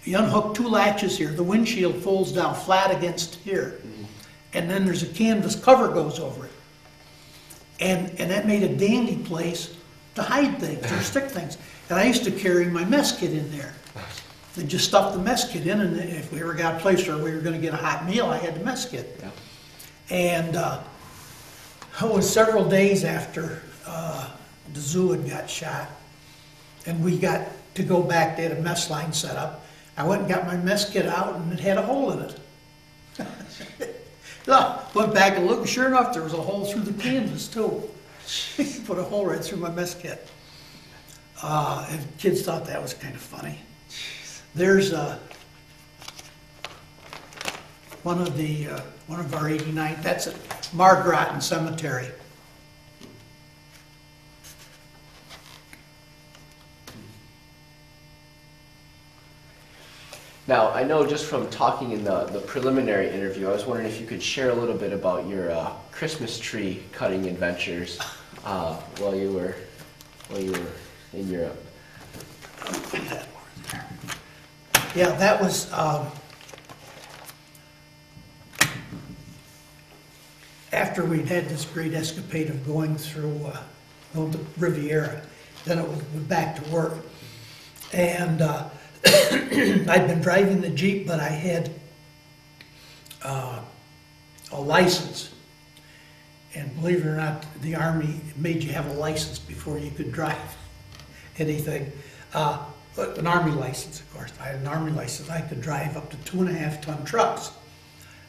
[SPEAKER 2] You unhook two latches here, the windshield folds down flat against here. And then there's a canvas cover goes over it. And, and that made a dandy place to hide things or stick things. And I used to carry my mess kit in there. And just stuff the mess kit in, and if we ever got a place where we were gonna get a hot meal, I had the mess kit.
[SPEAKER 1] Yeah.
[SPEAKER 2] And uh, it was several days after uh, the zoo had got shot, and we got to go back. They had a mess line set up. I went and got my mess kit out, and it had a hole in it. Ah, Went back and looked, and sure enough, there was a hole through the canvas too. Put a hole right through my mess kit. Uh, and kids thought that was kind of funny. There's uh, one of the, uh, one of our 89, that's at Margraten Cemetery.
[SPEAKER 1] Now, I know just from talking in the, the preliminary interview, I was wondering if you could share a little bit about your uh, Christmas tree cutting adventures uh, while you were while you were in Europe.
[SPEAKER 2] Yeah, that was, um, after we'd had this great escapade of going through, uh, Riviera, then it was back to work. And, uh, I'd been driving the Jeep, but I had, uh, a license. And believe it or not, the Army made you have a license before you could drive anything. Uh, an Army license, of course. I had an Army license. I could drive up to two and a half ton trucks.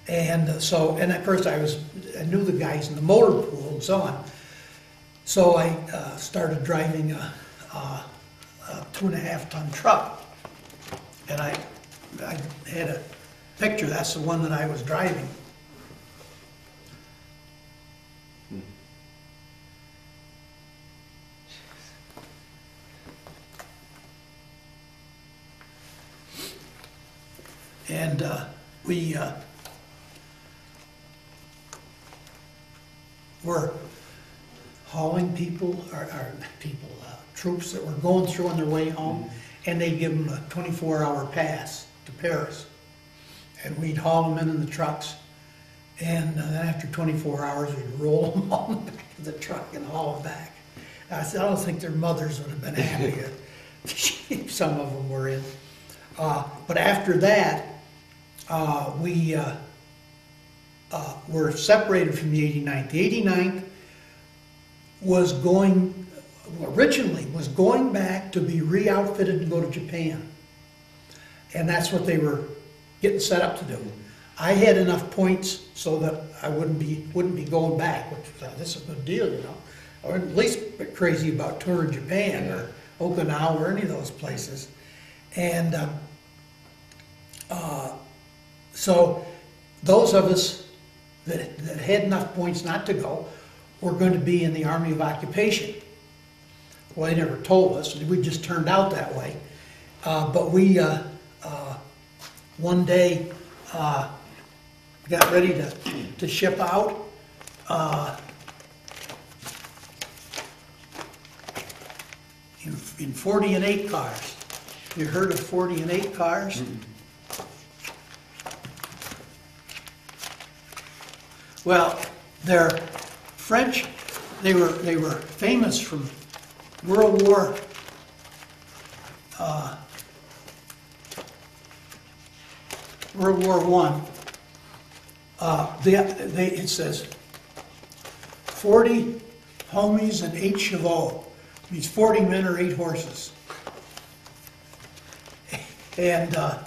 [SPEAKER 2] And uh, so, and at first I was, I knew the guys in the motor pool and so on. So I uh, started driving a, a, a two and a half ton truck. And I, I had a picture, that's the one that I was driving. And uh, we uh, were hauling people, or, or people, uh, troops that were going through on their way home, and they'd give them a 24-hour pass to Paris. And we'd haul them in in the trucks, And uh, then after 24 hours, we'd roll them in the back of the truck and haul them back. I said, I don't think their mothers would have been happy if some of them were in. Uh, But after that, uh, we uh, uh, were separated from the 89th. The 89th was going, originally, was going back to be re-outfitted and go to Japan. And that's what they were getting set up to do. I had enough points so that I wouldn't be, wouldn't be going back, which, was, uh, this is a good deal, you know? Or at least crazy about touring Japan or Okinawa or any of those places. And, um, uh, so those of us that, that had enough points not to go were going to be in the Army of Occupation. Well, they never told us, we just turned out that way. Uh, but we, uh, uh, one day, uh, got ready to, to ship out. Uh, in, in 40 and 8 cars. You heard of 40 and 8 cars? Well, they're French, they were, they were famous from World War, uh, World War One. Uh, they, they, it says, forty homies and eight chevaux, means forty men or eight horses. And, uh,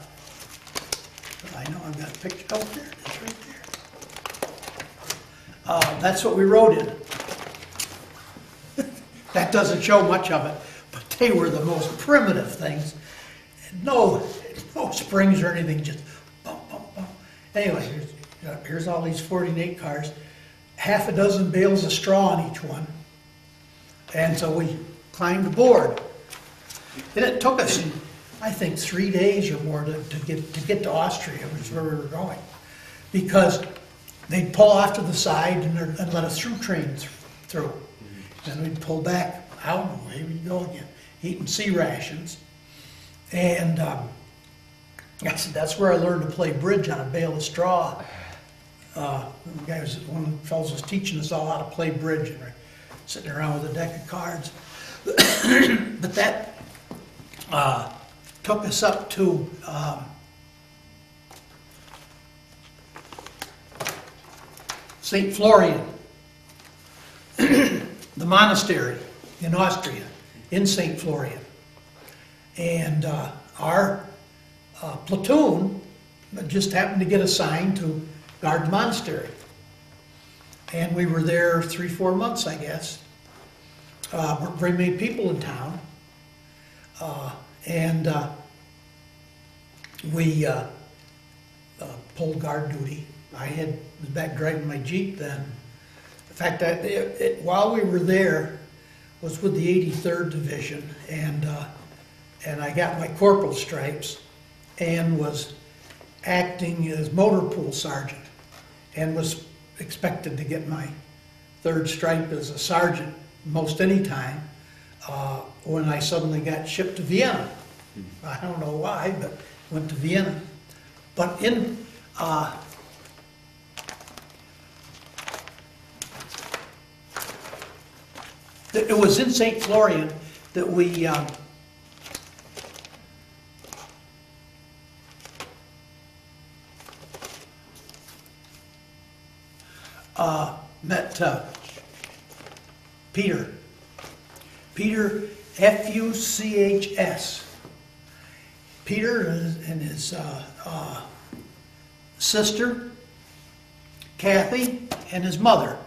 [SPEAKER 2] I know I've got a picture, oh, there, it's right there. Uh, that's what we rode in. That doesn't show much of it, but they were the most primitive things. No, no springs or anything, just bump, bump, bump. Anyway, here's, here's all these 48 cars, half a dozen bales of straw on each one. And so we climbed aboard. And it took us, I think, three days or more to, to get, to get to Austria, which is where we were going. Because they'd pull off to the side and, and let us through trains through. Then we'd pull back out and away we'd go again, eating C rations. And um, said, that's where I learned to play bridge on a bale of straw. Uh, the was, one of the fellows was teaching us all how to play bridge and we're sitting around with a deck of cards. But that uh, took us up to um, St. Florian, the monastery in Austria, in St. Florian. And uh, our uh, platoon just happened to get assigned to guard the monastery. And we were there three, four months, I guess. Uh, very many people in town. Uh, and uh, we uh, uh, pulled guard duty. I had was back driving my Jeep then. In fact, I, it, it, while we were there, was with the 83rd Division, and uh, and I got my corporal stripes, and was acting as motor pool sergeant, and was expected to get my third stripe as a sergeant most any time. Uh, when I suddenly got shipped to Vienna, I don't know why, but went to Vienna. But in uh, It was in St. Florian that we, um, uh, met uh, Peter. Peter, F-U-C-H-S. Peter and his uh, uh, sister, Kathy, and his mother.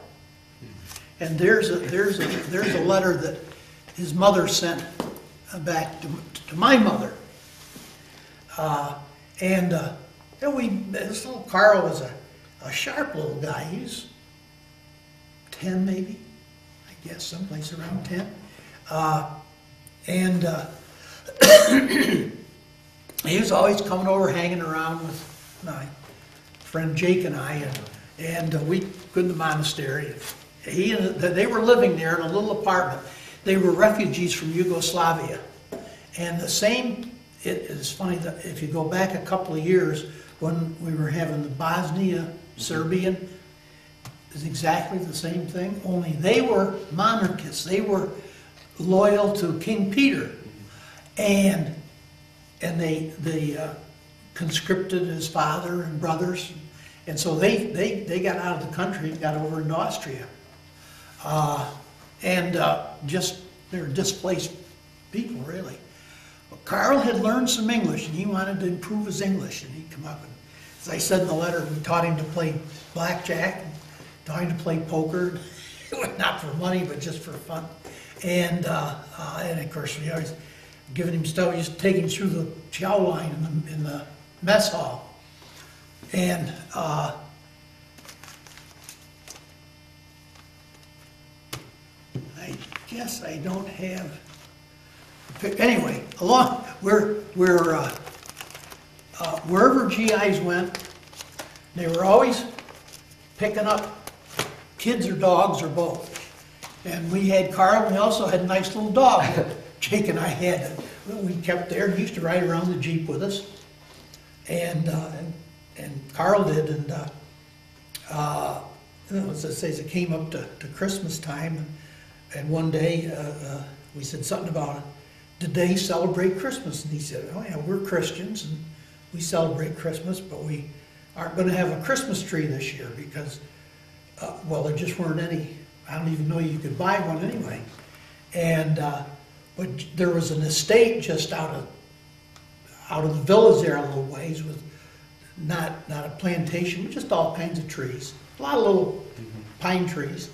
[SPEAKER 2] And there's a, there's a, there's a letter that his mother sent back to, to my mother. Uh, and, uh, we, this little Carl was a, a sharp little guy. He's 10 maybe, I guess, someplace around 10. Uh, and uh, he was always coming over, hanging around with my friend Jake and I, and, and uh, we go to the monastery. He and they were living there in a little apartment. They were refugees from Yugoslavia, and the same. It is funny that if you go back a couple of years, when we were having the Bosnia Serbian, is exactly the same thing, only they were monarchists, they were loyal to King Peter. And, and they, they uh, conscripted his father and brothers, and so they, they, they got out of the country and got over into Austria. Uh, And uh, just, they're displaced people, really. But Carl had learned some English, and he wanted to improve his English, and he'd come up and, as I said in the letter, we taught him to play blackjack, taught him to play poker, not for money, but just for fun. And, uh, uh, and of course, we always giving him stuff, just taking through the chow line in the, in the mess hall. And, uh, I guess I don't have, anyway, along, we're, we're, uh, uh, wherever GIs went, they were always picking up kids or dogs or both. And we had Carl, we also had a nice little dog that Jake and I had, we kept there, he used to ride around the Jeep with us. And, uh, and- and Carl did, and, uh, uh, you know, as I say, as it came up to, to Christmas time, and, and one day, uh, uh, we said something about it. Did they celebrate Christmas? And he said, oh yeah, we're Christians, and we celebrate Christmas, but we aren't gonna have a Christmas tree this year, because, uh, well, there just weren't any, I don't even know you could buy one anyway. And, uh, but there was an estate just out of, out of the village there a little ways with not, not a plantation, but just all kinds of trees, a lot of little pine trees.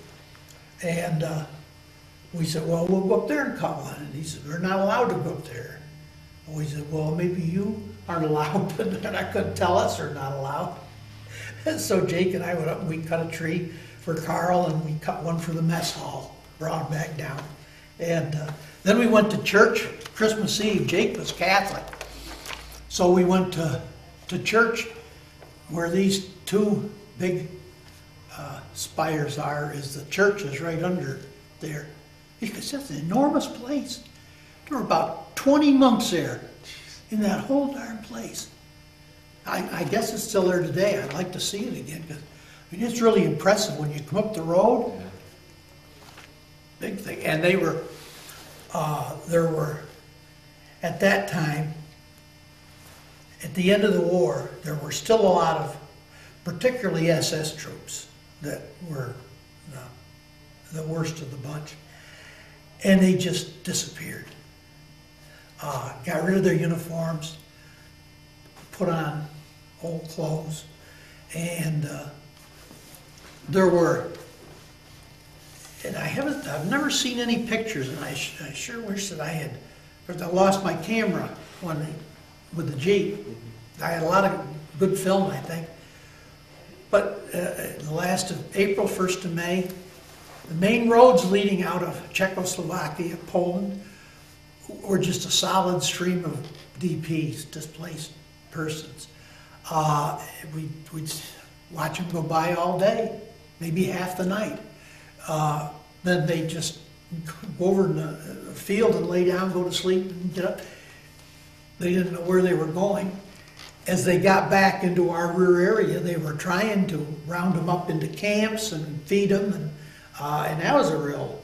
[SPEAKER 2] And uh, we said, well, we'll go up there and cut one. And he said, we're not allowed to go up there. And we said, well, maybe you aren't allowed, but they're not gonna tell us they're not allowed. And so Jake and I went up and we cut a tree for Carl and we cut one for the mess hall, brought it back down. And uh, then we went to church Christmas Eve. Jake was Catholic. So we went to, to church where these two big uh, spires are, is the church is right under there. Because that's an enormous place. There were about 20 monks there in that whole darn place. I, I guess it's still there today. I'd like to see it again because I mean, it's really impressive when you come up the road. Big thing. And they were, uh, there were, at that time, at the end of the war, there were still a lot of, particularly SS troops, that were the, the worst of the bunch. And they just disappeared. Uh, got rid of their uniforms, put on old clothes, and uh, there were, and I haven't, I've never seen any pictures, and I, I sure wish that I had, because I lost my camera when with the Jeep. I had a lot of good film, I think. But uh, the last of April, 1st of May, the main roads leading out of Czechoslovakia, Poland, were just a solid stream of DPs, displaced persons. Uh, we, we'd watch them go by all day, maybe half the night. Uh, then they just go over in the field and lay down, go to sleep, and get up. They didn't know where they were going. As they got back into our rear area, they were trying to round them up into camps and feed them, and, uh, and that was a real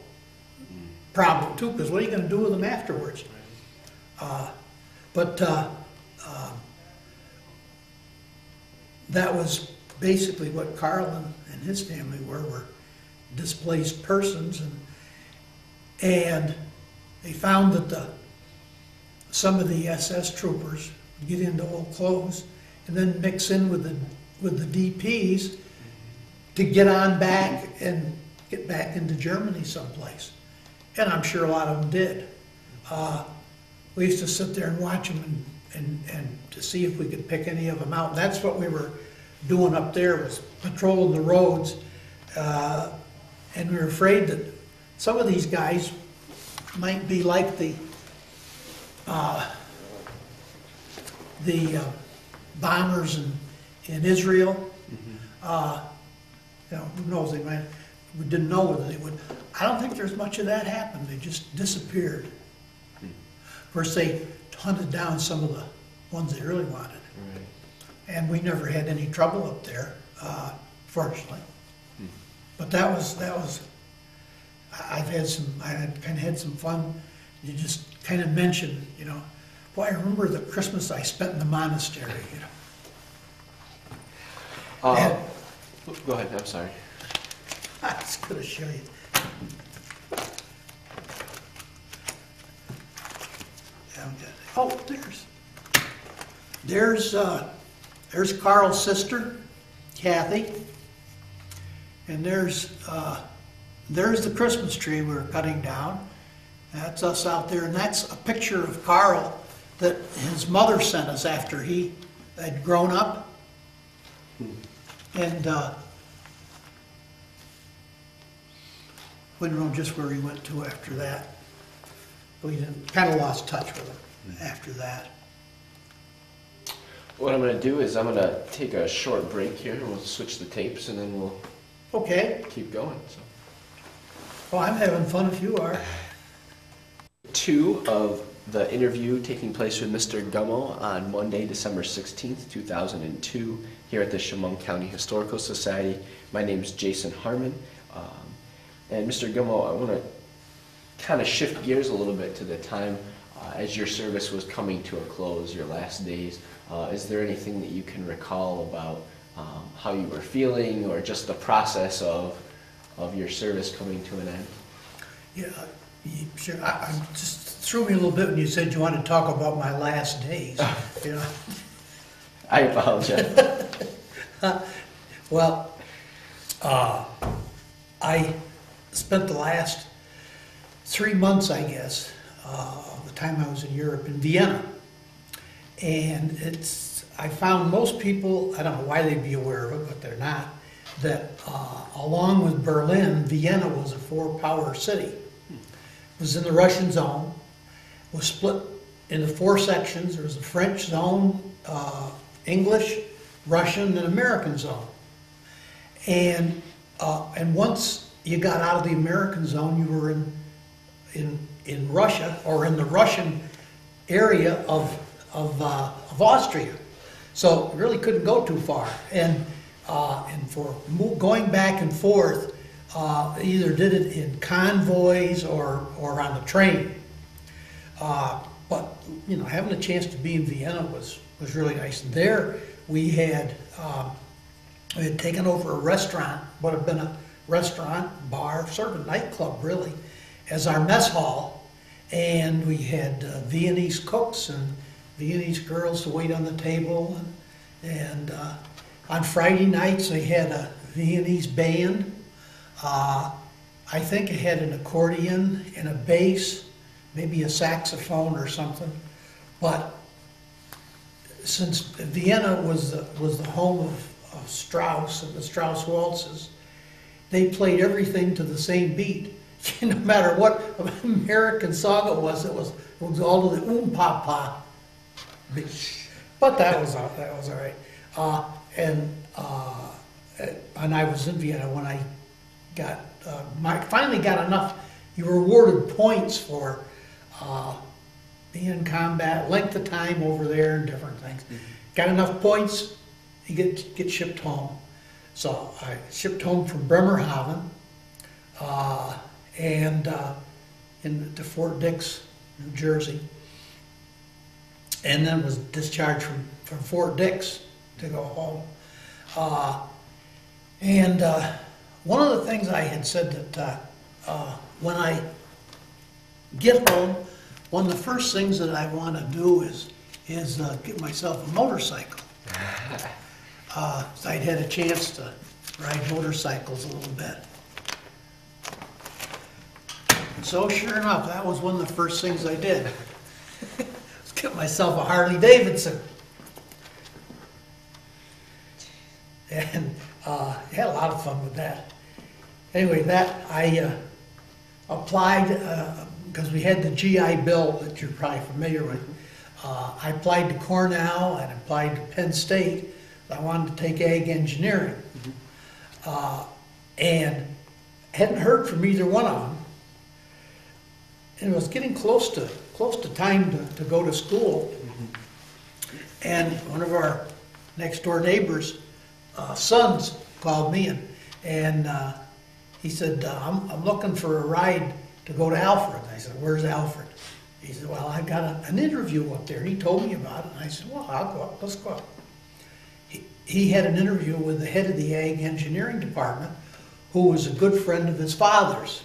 [SPEAKER 2] problem too, because what are you gonna do with them afterwards? Uh, But, uh, uh, that was basically what Carl and, and his family were, were displaced persons, and, and they found that the, some of the SS troopers get into old clothes and then mix in with the, with the DPs to get on back and get back into Germany someplace. And I'm sure a lot of them did. Uh, we used to sit there and watch them and, and, and to see if we could pick any of them out. And that's what we were doing up there was patrolling the roads. Uh, and we were afraid that some of these guys might be like the, uh, the uh, bombers in, in Israel. Uh, you know, who knows, they might, we didn't know whether they would. I don't think there's much of that happened, they just disappeared. Of course, they hunted down some of the ones they really wanted.
[SPEAKER 1] Right.
[SPEAKER 2] and we never had any trouble up there, uh, fortunately. But that was, that was, I've had some, I had kind of had some fun. You just kind of mentioned, you know, boy, I remember the Christmas I spent in the monastery, you know.
[SPEAKER 1] Uh,
[SPEAKER 2] And-
[SPEAKER 1] go ahead, I'm sorry.
[SPEAKER 2] I was gonna show you. Yeah, I'm good. Oh, there's, there's, uh, there's Carl's sister, Kathy. And there's, uh, there's the Christmas tree we were cutting down. That's us out there, and that's a picture of Carl that his mother sent us after he had grown up. And, uh, we don't know just where he went to after that. We didn't, kind of lost touch with him after that.
[SPEAKER 1] What I'm gonna do is I'm gonna take a short break here, and we'll switch the tapes, and then we'll
[SPEAKER 2] Okay,
[SPEAKER 1] keep going, so.
[SPEAKER 2] well, I'm having fun if you are.
[SPEAKER 1] Two of the interview taking place with Mr. Gummoe on Monday, December 16th, 2002, here at the Chemung County Historical Society. My name is Jason Harmon. Um, and Mr. Gummoe, I want to kind of shift gears a little bit to the time uh, as your service was coming to a close, your last days. Uh, is there anything that you can recall about um, how you were feeling or just the process of, of your service coming to an end?
[SPEAKER 2] Yeah, sure, I, I just threw me a little bit when you said you wanted to talk about my last days, you know.
[SPEAKER 1] I apologize.
[SPEAKER 2] Well, uh, I spent the last three months, I guess, uh, the time I was in Europe, in Vienna. And it's, I found most people, I don't know why they'd be aware of it, but they're not, that uh, along with Berlin, Vienna was a four-power city. It was in the Russian zone, was split into four sections. There was a French zone, uh, English, Russian, and American zone. And, uh, and once you got out of the American zone, you were in, in, in Russia or in the Russian area of, of, uh, of Austria. So you really couldn't go too far. And, uh, and for going back and forth, uh, either did it in convoys or, or on the train. Uh, but, you know, having a chance to be in Vienna was, was really nice. And there we had, um, we had taken over a restaurant, would have been a restaurant, bar, sort of a nightclub really, as our mess hall. And we had uh, Viennese cooks and Viennese girls to wait on the table. And, uh, on Friday nights, they had a Viennese band. Uh, I think it had an accordion and a bass, maybe a saxophone or something. But since Vienna was the, was the home of, of Strauss and the Strauss waltzes, they played everything to the same beat. no matter what American song it was, it was it was all to the oom pa pa. But that was all, that was all right. Uh, and uh, and I was in Vienna when I got uh, my, finally got enough. You were awarded points for uh, being in combat, length of time over there, and different things. Got enough points, you get get shipped home. So I shipped home from Bremerhaven, uh, and uh, Fort Dix, New Jersey, and then was discharged from from Fort Dix to go home. Uh, and uh, one of the things I had said that uh, uh, when I get home, one of the first things that I want to do is is get myself a motorcycle. Uh, I'd had a chance to ride motorcycles a little bit. So sure enough, that was one of the first things I did. was get myself a Harley Davidson. And uh, had a lot of fun with that. Anyway, that I uh, applied because we had the GI Bill that you're probably familiar with. Uh, I applied to Cornell and applied to Penn State. I wanted to take ag engineering, uh, and hadn't heard from either one of them. And it was getting close to close to time to, to go to school. And one of our next door neighbor's uh, sons called me and, and uh, he said, uh, I'm, I'm looking for a ride to go to Alfred. I said, where's Alfred? He said, well, I've got a, an interview up there. And he told me about it. And I said, well, I'll go up, let's go up. He, had an interview with the head of the ag engineering department, who was a good friend of his father's.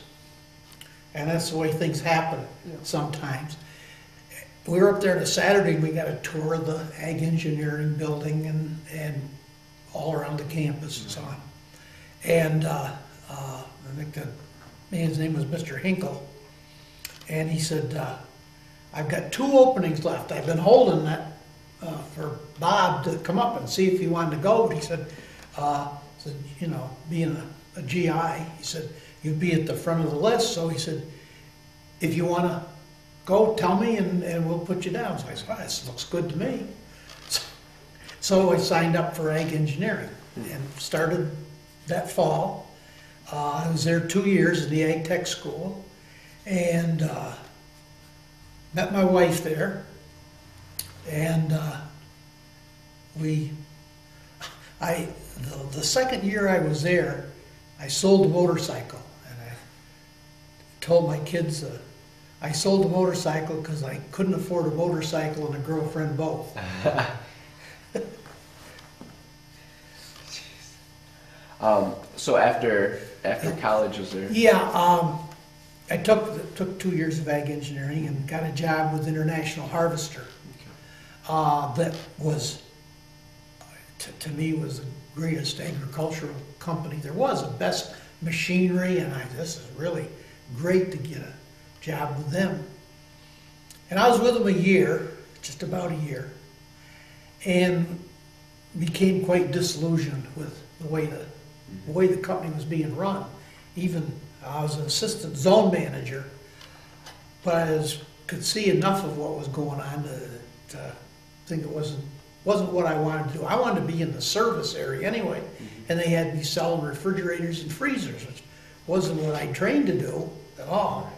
[SPEAKER 2] And that's the way things happen sometimes. We were up there on a Saturday, and we got a tour of the ag engineering building and, and all around the campus and so on. And, uh, uh, I think the man's name was Mr. Hinkle. And he said, uh, I've got two openings left. I've been holding that, uh, for Bob to come up and see if he wanted to go. But he said, uh, said, you know, being a, a GI, he said, you'd be at the front of the list. So he said, if you wanna go, tell me and, and we'll put you down. So I said, this looks good to me. So I signed up for ag engineering and started that fall. Uh, I was there two years in the ag tech school and uh, met my wife there. And uh, we, I, the, the second year I was there, I sold a motorcycle. And I told my kids, uh, I sold the motorcycle because I couldn't afford a motorcycle and a girlfriend both.
[SPEAKER 1] Um, so after after college, was there?
[SPEAKER 2] Yeah, um, I took, took two years of ag engineering and got a job with International Harvester. Uh, that was, to, to me, was the greatest agricultural company there was, the best machinery, and I, this is really great to get a job with them. And I was with them a year, just about a year, and became quite disillusioned with the way the, the way the company was being run. Even, I was an assistant zone manager, but I was, could see enough of what was going on to, to think it wasn't, wasn't what I wanted to do. I wanted to be in the service area anyway, and they had me selling refrigerators and freezers, which wasn't what I trained to do at all.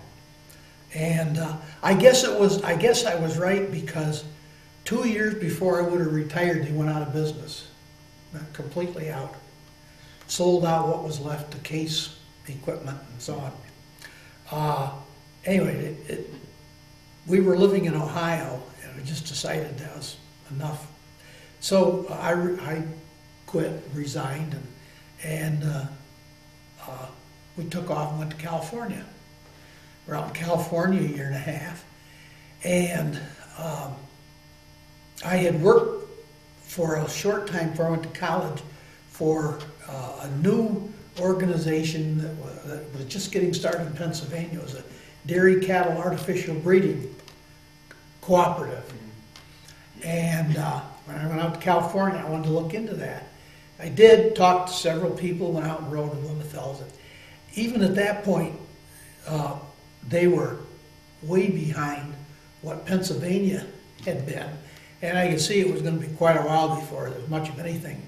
[SPEAKER 2] And uh, I guess it was, I guess I was right because two years before I would have retired, they went out of business, Went completely out. Sold out what was left, the case equipment and so on. Uh, anyway, it, it, we were living in Ohio we just decided that was enough. So I, I quit, resigned, and, and uh, uh, we took off and went to California. We're out in California a year and a half. And um, I had worked for a short time before I went to college for uh, a new organization that was just getting started in Pennsylvania. It was a dairy cattle artificial breeding cooperative. And uh, when I went out to California, I wanted to look into that. I did talk to several people, went out and rode with Limithels. Even at that point, uh, they were way behind what Pennsylvania had been. And I could see it was going to be quite a while before there was much of anything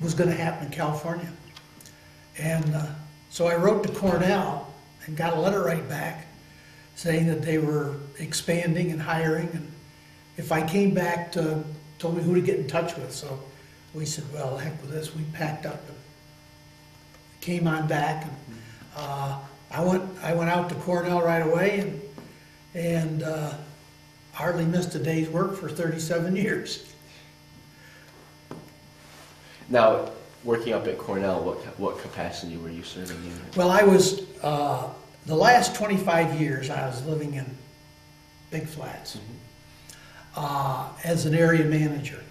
[SPEAKER 2] was going to happen in California. And uh, so I wrote to Cornell and got a letter right back saying that they were expanding and hiring. And if I came back to, told me who to get in touch with. So we said, well, heck with this. We packed up and came on back. And uh, I went, I went out to Cornell right away and, and uh, hardly missed a day's work for 37 years.
[SPEAKER 1] Now, working up at Cornell, what what capacity were you serving in?
[SPEAKER 2] Well, I was, uh, the last 25 years, I was living in Big Flats uh, as an area manager.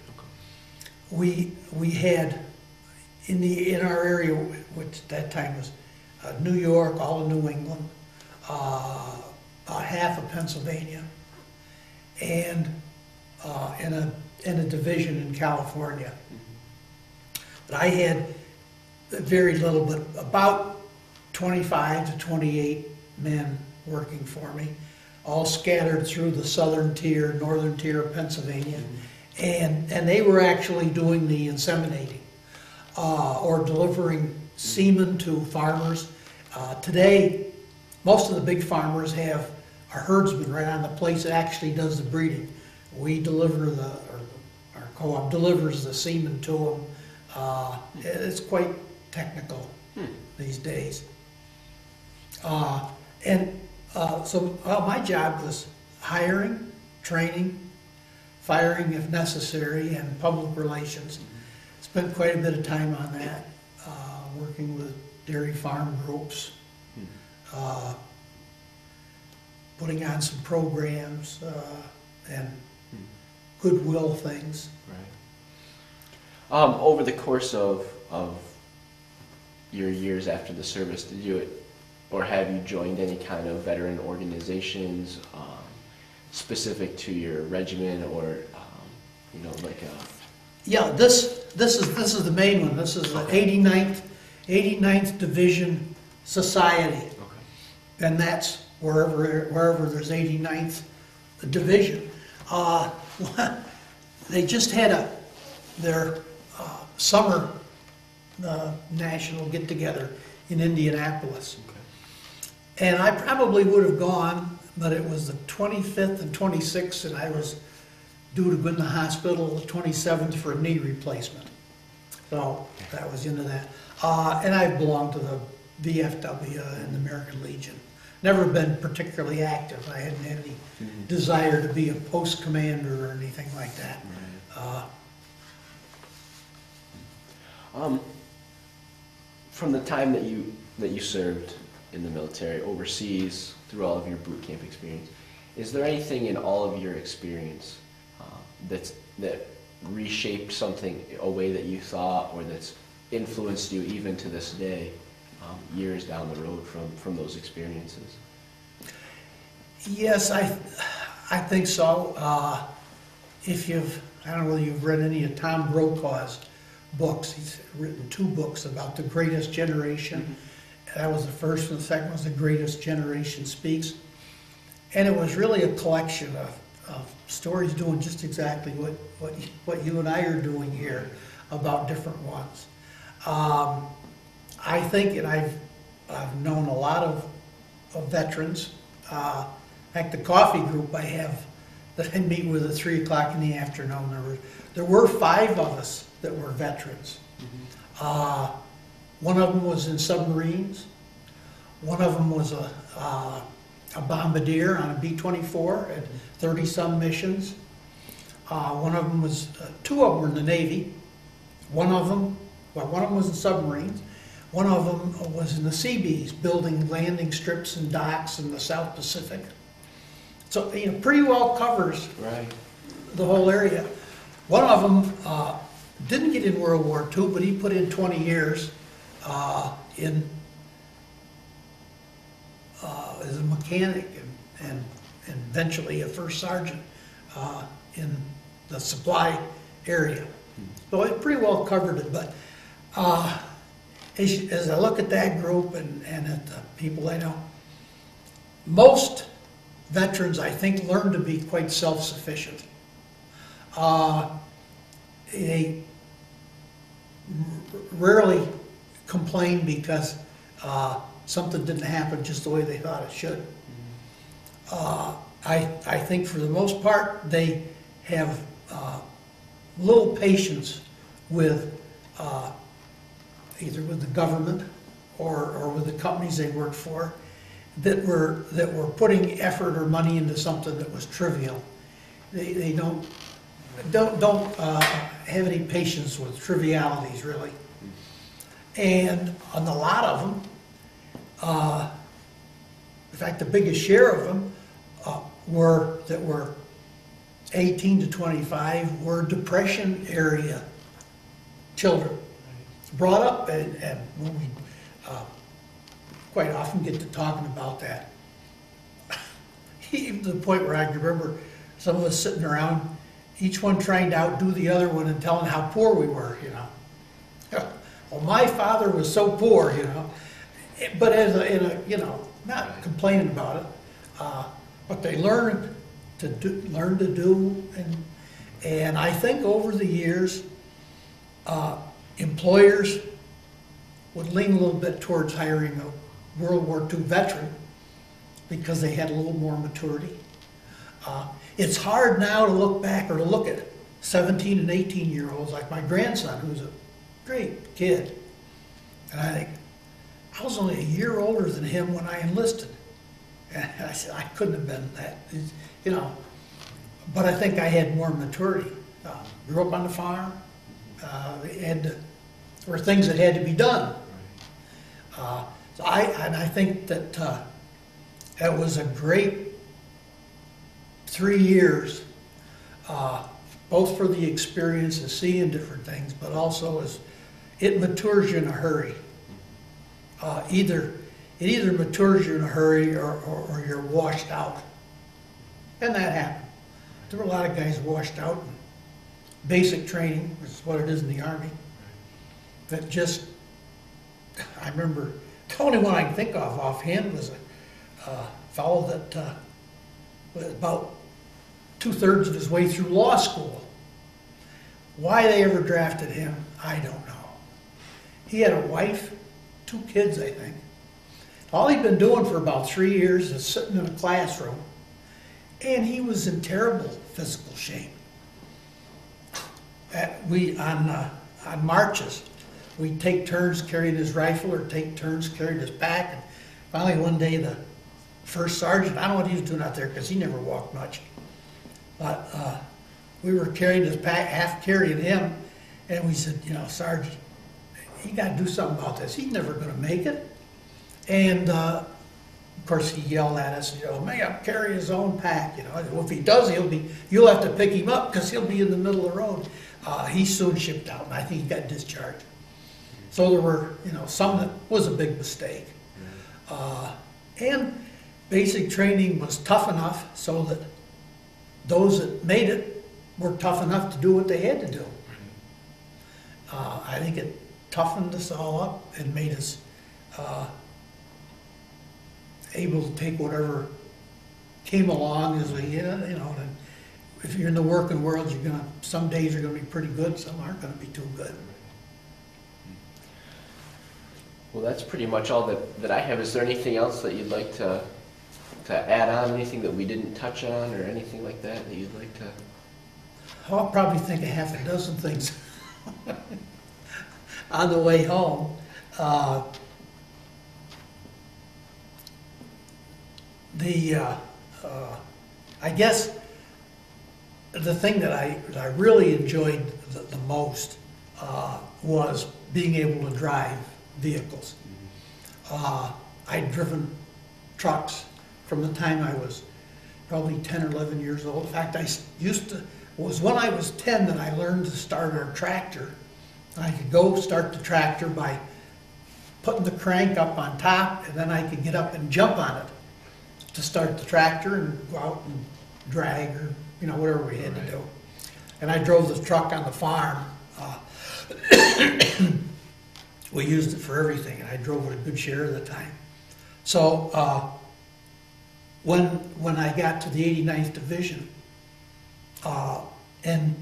[SPEAKER 2] We, we had, in the, in our area, which at that time was uh, New York, all of New England, uh, about half of Pennsylvania, and, uh, and a, and a division in California. But I had very little, but about 25 to 28 men working for me, all scattered through the southern tier, northern tier of Pennsylvania. And, and they were actually doing the inseminating uh, or delivering semen to farmers. Uh, today, most of the big farmers have a herdsman right on the place that actually does the breeding. We deliver the, or our co-op delivers the semen to them. Uh, It's quite technical these days. Uh, And uh, so, well, my job was hiring, training, firing if necessary, and public relations. Spent quite a bit of time on that, uh, working with dairy farm groups, uh, putting on some programs uh, and goodwill things.
[SPEAKER 1] Right. Um, over the course of, of your years after the service, did you, or have you joined any kind of veteran organizations um, specific to your regiment or, um, you know, like a,
[SPEAKER 2] Yeah, this, this is, this is the main one. This is the 89th, 89th Division Society.
[SPEAKER 1] okay.
[SPEAKER 2] And that's wherever, wherever there's 89th Division. Uh, They just had a, their uh, summer uh, national get-together in Indianapolis.
[SPEAKER 1] Okay.
[SPEAKER 2] And I probably would have gone, but it was the 25th and 26th, and I was due to go in the hospital the 27th for a knee replacement. So that was into that. Uh, and I belonged to the VFW and the American Legion. Never been particularly active. I hadn't had any desire to be a post commander or anything like that. Uh,
[SPEAKER 1] Um, from the time that you that you served in the military overseas through all of your boot camp experience, is there anything in all of your experience uh, that's that reshaped something a way that you thought or that's influenced you even to this day, um, years down the road from from those experiences?
[SPEAKER 2] Yes, I, I think so. Uh, If you've, I don't know whether you've read any of Tom Brokaw's books. He's written two books about the greatest generation. That was the first, and the second was The Greatest Generation Speaks. And it was really a collection of, of stories doing just exactly what, what, you- what you and I are doing here about different ones. Um, I think, and I've, I've known a lot of, of veterans. Uh, in fact, the coffee group I have that I meet with at three o'clock in the afternoon, there were, there were five of us that were veterans. Uh, one of them was in submarines. One of them was a, uh, a bombardier on a B-24 at thirty-some missions. Uh, one of them was, uh, two of them were in the Navy. One of them, well, one of them was in submarines. One of them was in the Seabees, building landing strips and docks in the South Pacific. So, you know, pretty well covers
[SPEAKER 1] Right.
[SPEAKER 2] the whole area. One of them uh, didn't get in World War II, but he put in 20 years uh, in uh, as a mechanic and, and, and eventually a first sergeant uh, in the supply area. So it pretty well covered it, but uh, as, as I look at that group and, and at the people I know, most veterans, I think, learn to be quite self-sufficient. Uh, They rarely complain because uh, something didn't happen just the way they thought it should. Uh, I, I think for the most part, they have uh, little patience with uh, either with the government or, or with the companies they work for that were, that were putting effort or money into something that was trivial. They, they don't, don't, don't uh, have any patience with trivialities, really. And on a lot of them, uh, in fact, the biggest share of them uh, were, that were 18 to 25, were depression area children brought up, and, and when we uh, quite often get to talking about that, even to the point where I can remember some of us sitting around, each one trying to outdo the other one and telling how poor we were, you know. Well, my father was so poor, you know, but as a, in a, you know, not complaining about it, uh, but they learned to do, learn to do, and, and I think over the years, uh, employers would lean a little bit towards hiring a World War II veteran because they had a little more maturity. Uh, It's hard now to look back or to look at 17 and 18 year olds, like my grandson, who's a great kid. And I think, I was only a year older than him when I enlisted. And I said, I couldn't have been that, you know. But I think I had more maturity. Uh, grew up on the farm, uh, and there were things that had to be done. Uh, so I, and I think that uh, that was a great three years, uh, both for the experience of seeing different things, but also as it matures you in a hurry. Uh, either it either matures you in a hurry or, or, or you're washed out, and that happened. There were a lot of guys washed out in basic training, which is what it is in the army, that just I remember the only one I can think of offhand was a uh, fellow that uh, was about two thirds of his way through law school. Why they ever drafted him, I don't know. He had a wife, two kids, I think. All he'd been doing for about three years is sitting in a classroom, and he was in terrible physical shape. At, we on uh, on marches, we'd take turns carrying his rifle or take turns carrying his pack. And finally, one day, the first sergeant, I don't know what he was doing out there because he never walked much, but uh, we were carrying his pack, half carrying him, and we said, you know, Sergeant, you got to do something about this. He's never going to make it. And uh, of course, he yelled at us, you know, may I carry his own pack, you know. Well, if he does, he'll be, you'll have to pick him up because he'll be in the middle of the road. Uh, he soon shipped out, and I think he got discharged. So there were, you know, some that was a big mistake. Uh, and basic training was tough enough so that those that made it were tough enough to do what they had to do. Uh, I think it toughened us all up and made us uh, able to take whatever came along as we, you know, if you're in the working world, you're gonna, some days are gonna be pretty good, some aren't gonna be too good.
[SPEAKER 1] Well, that's pretty much all that, that I have. Is there anything else that you'd like to, to add on? Anything that we didn't touch on or anything like that that you'd like to?
[SPEAKER 2] I'll probably think of half a dozen things on the way home. Uh, the, uh, uh, I guess, the thing that I, that I really enjoyed the, the most uh, was being able to drive vehicles. Uh, I'd driven trucks from the time I was probably 10 or 11 years old. In fact, I used to, it was when I was 10 that I learned to start our tractor. I could go start the tractor by putting the crank up on top, and then I could get up and jump on it to start the tractor and go out and drag or, you know, whatever we had to do. And I drove the truck on the farm. uh, We used it for everything, and I drove it a good share of the time. So, uh, when, when I got to the 89th Division, uh, and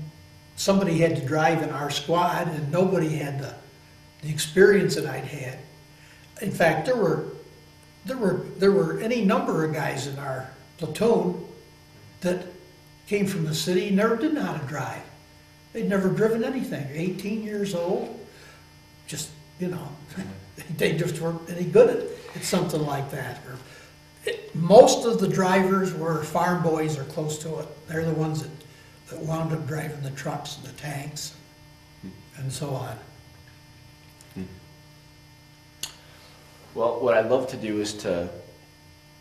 [SPEAKER 2] somebody had to drive in our squad, and nobody had the, the experience that I'd had. In fact, there were, there were, there were any number of guys in our platoon that came from the city, never did know how to drive. They'd never driven anything, 18 years old, just, you know, they just weren't any good at, at something like that. Or it, most of the drivers were farm boys or close to it. They're the ones that, that wound up driving the trucks and the tanks and so on.
[SPEAKER 1] Well, what I'd love to do is to,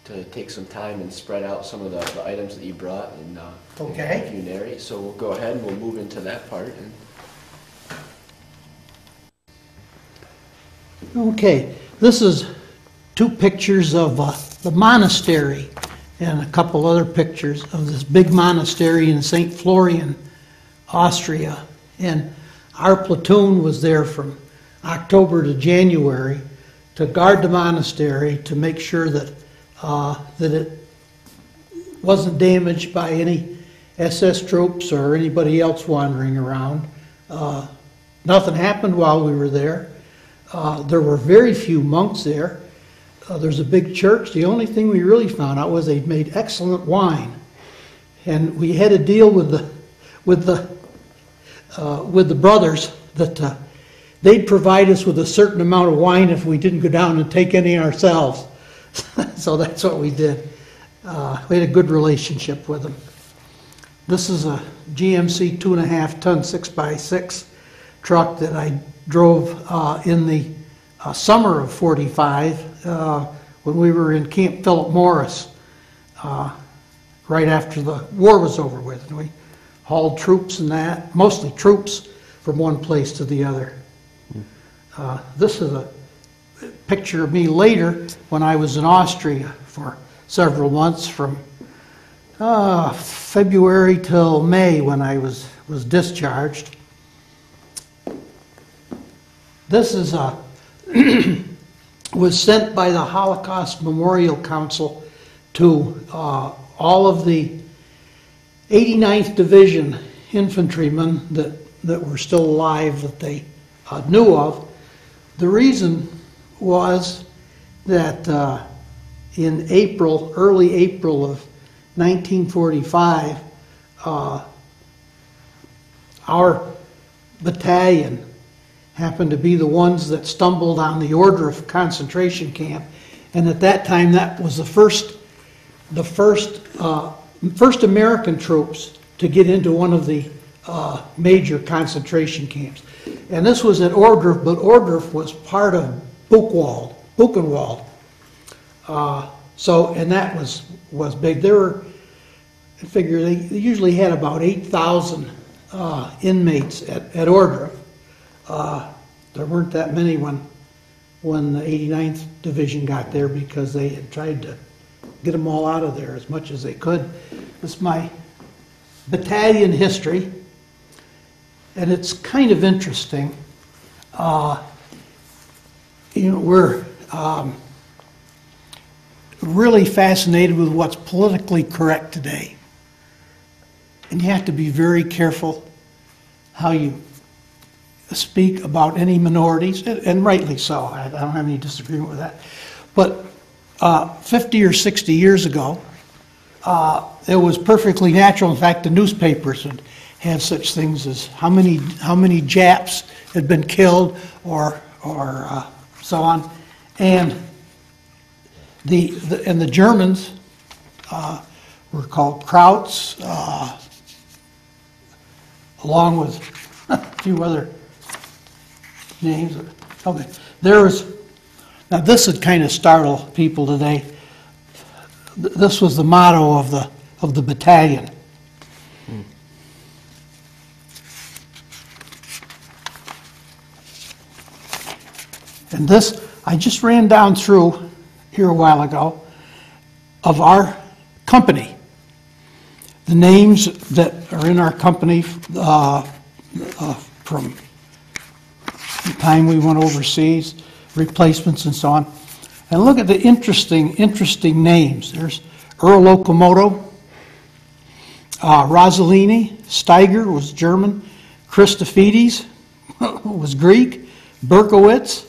[SPEAKER 1] to take some time and spread out some of the, the items that you brought and, uh,
[SPEAKER 2] Okay.
[SPEAKER 1] have you narrate. So we'll go ahead and we'll move into that part and
[SPEAKER 2] Okay, this is two pictures of uh, the monastery and a couple other pictures of this big monastery in St. Florian, Austria. And our platoon was there from October to January to guard the monastery to make sure that uh, that it wasn't damaged by any SS troops or anybody else wandering around. Uh, nothing happened while we were there. Uh, there were very few monks there. Uh, there's a big church. The only thing we really found out was they made excellent wine, and we had a deal with the with the uh, with the brothers that uh, they'd provide us with a certain amount of wine if we didn't go down and take any ourselves. so that's what we did. Uh, we had a good relationship with them. This is a GMC two and a half ton six by six truck that I drove uh, in the uh, summer of 45 uh, when we were in Camp Philip Morris uh, right after the war was over with. And we hauled troops and that, mostly troops, from one place to the other. Uh, This is a picture of me later when I was in Austria for several months from uh, February till May when I was, was discharged. This is a, was sent by the Holocaust Memorial Council to uh, all of the 89th Division infantrymen that, that were still alive that they uh, knew of. The reason was that uh, in April, early April of 1945, uh, our battalion happened to be the ones that stumbled on the Ohrdruf concentration camp, and at that time, that was the first, the first, uh, first American troops to get into one of the uh, major concentration camps. And this was at Ohrdruf, but Ohrdruf was part of Buchenwald, Buchenwald. Uh, so, and that was, was big. There were, I figure they usually had about 8,000 uh, inmates at, at Ohrdruf. Uh, There weren't that many when, when the 89th Division got there because they had tried to get them all out of there as much as they could. Is my battalion history, and it's kind of interesting. Uh, You know, we're um, really fascinated with what's politically correct today. And you have to be very careful how you speak about any minorities, and- rightly so. I I don't have any disagreement with that. But uh, 50 or 60 years ago, uh, it was perfectly natural. In fact, the newspapers would have such things as how many, how many Japs had been killed or, or uh, so on. And the, the- and the Germans uh, were called Krauts, uh, along with a few other names. Okay, there was, now this would kind of startle people today. Th- This was the motto of the, of the battalion. And this, I just ran down through here a while ago of our company. The names that are in our company uh, uh, from time we went overseas, replacements and so on. And look at the interesting, interesting names. There's Earl Okamoto, uh, Steiger was German, Christofides was Greek, Berkowitz,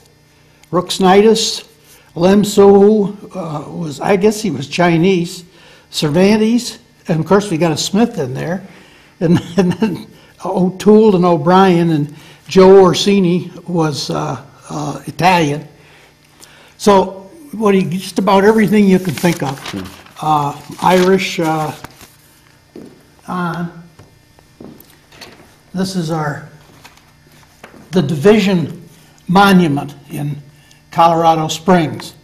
[SPEAKER 2] Ruxnitis, Lemso uh, was, I guess he was Chinese, Cervantes, and of course we got a Smith in there, and, and then O'Toole and O'Brien, and Joe Orsini was uh, uh, Italian. So, what he, just about everything you can think of. Uh, Irish, uh, on. This is our, the division monument in Colorado Springs.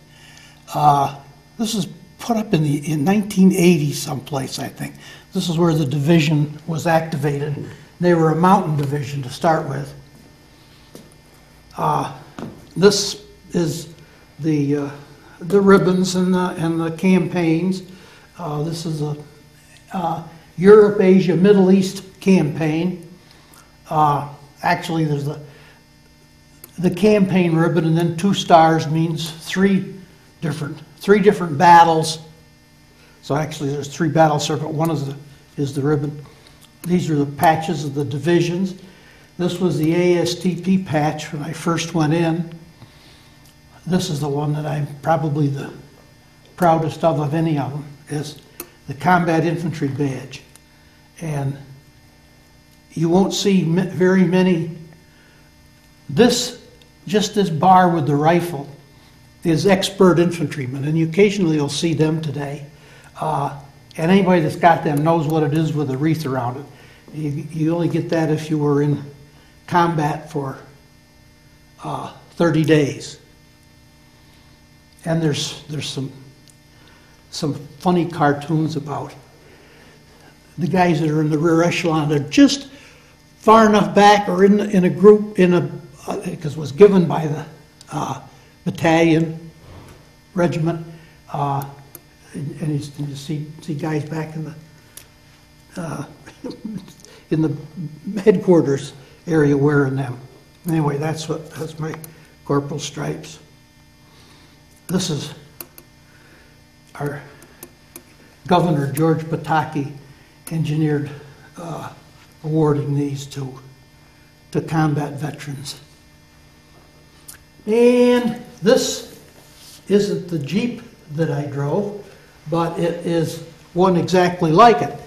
[SPEAKER 2] Uh, This was put up in the, in 1980 someplace, I think. This is where the division was activated. They were a mountain division to start with. Uh, This is the, uh, the ribbons and the, and the campaigns. Uh, This is a uh, Europe, Asia, Middle East campaign. Uh, Actually, there's the, the campaign ribbon, and then two stars means three different, three different battles. So actually, there's three battle circle, one is the, is the ribbon. These are the patches of the divisions. This was the ASTP patch when I first went in. This is the one that I'm probably the proudest of, of any of them, is the Combat Infantry Badge. And you won't see very many. This, just this bar with the rifle is expert infantrymen, and you occasionally you'll see them today. Uh, And anybody that's got them knows what it is with a wreath around it. You, you only get that if you were in combat for uh, 30 days. And there's, there's some, some funny cartoons about the guys that are in the rear echelon. They're just far enough back or in, in a group, in a, because it was given by the uh, battalion, regiment, uh, and and you and you see, see guys back in the, uh, in the headquarters area wearing them. Anyway, that's what, that's my corporal stripes. This is our Governor George Pataki engineered uh, awarding these to, to combat veterans. And this isn't the Jeep that I drove, but it is one exactly like it.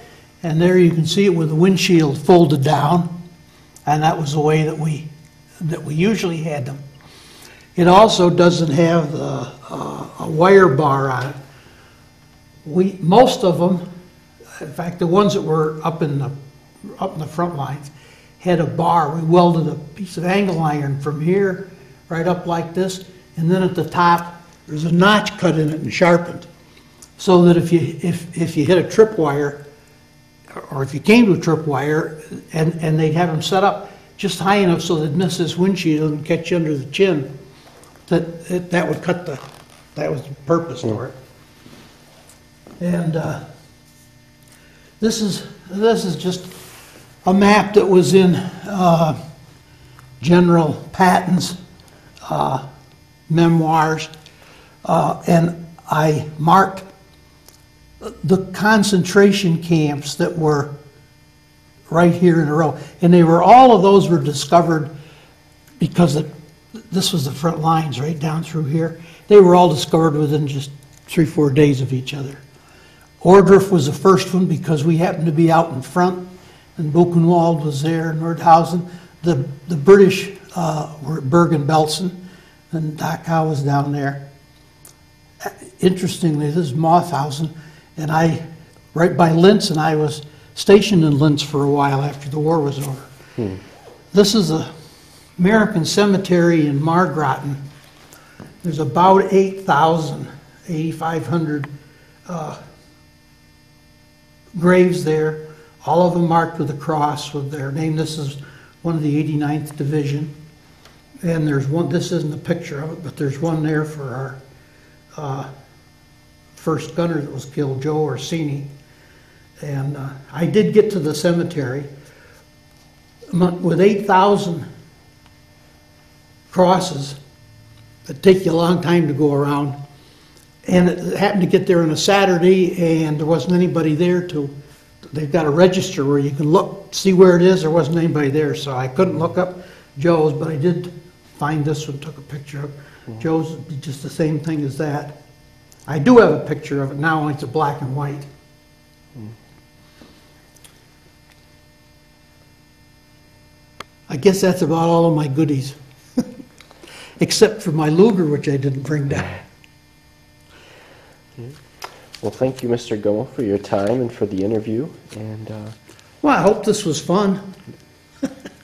[SPEAKER 2] And there you can see it with the windshield folded down, and that was the way that we, that we usually had them. It also doesn't have the, uh, a wire bar on it. We, most of them, in fact, the ones that were up in the, up in the front lines, had a bar. We welded a piece of angle iron from here right up like this, and then at the top, there's a notch cut in it and sharpened. So that if you, if, if you hit a tripwire, or if you came to a tripwire, and, and they'd have them set up just high enough so they'd miss this windshield and catch you under the chin, that, it- that would cut the, that was the purpose for it. And, uh, this is, this is just a map that was in uh, General Patton's uh, memoirs, Uh, and I marked the concentration camps that were right here in a row. And they were, all of those were discovered because it, this was the front lines right down through here. They were all discovered within just three, four days of each other. Ohrdruf was the first one because we happened to be out in front, and Buchenwald was there, Nordhausen. The, the British uh, were at Bergen-Belsen, and Dachau was down there. Interestingly, this is Mauthausen, and I, right by Linz, and I was stationed in Linz for a while after the war was over. This is a American cemetery in Margraten. There's about 8,000, 8,500 uh, graves there, all of them marked with a cross with their name. This is one of the 89th Division. And there's one, this isn't a picture of it, but there's one there for our uh, first gunner that was killed, Joe Orsini. And uh, I did get to the cemetery. With 8,000 crosses, it'd take you a long time to go around. And it happened to get there on a Saturday, and there wasn't anybody there to, they've got a register where you can look, see where it is, there wasn't anybody there, so I couldn't look up Joe's, but I did find this one, took a picture of. Joe's would be just the same thing as that. I do have a picture of it now, only it's a black and white. I guess that's about all of my goodies. Except for my Luger, which I didn't bring down.
[SPEAKER 1] Well, thank you, Mr. Gummoe, for your time and for the interview. And uh,
[SPEAKER 2] Well, I hope this was fun.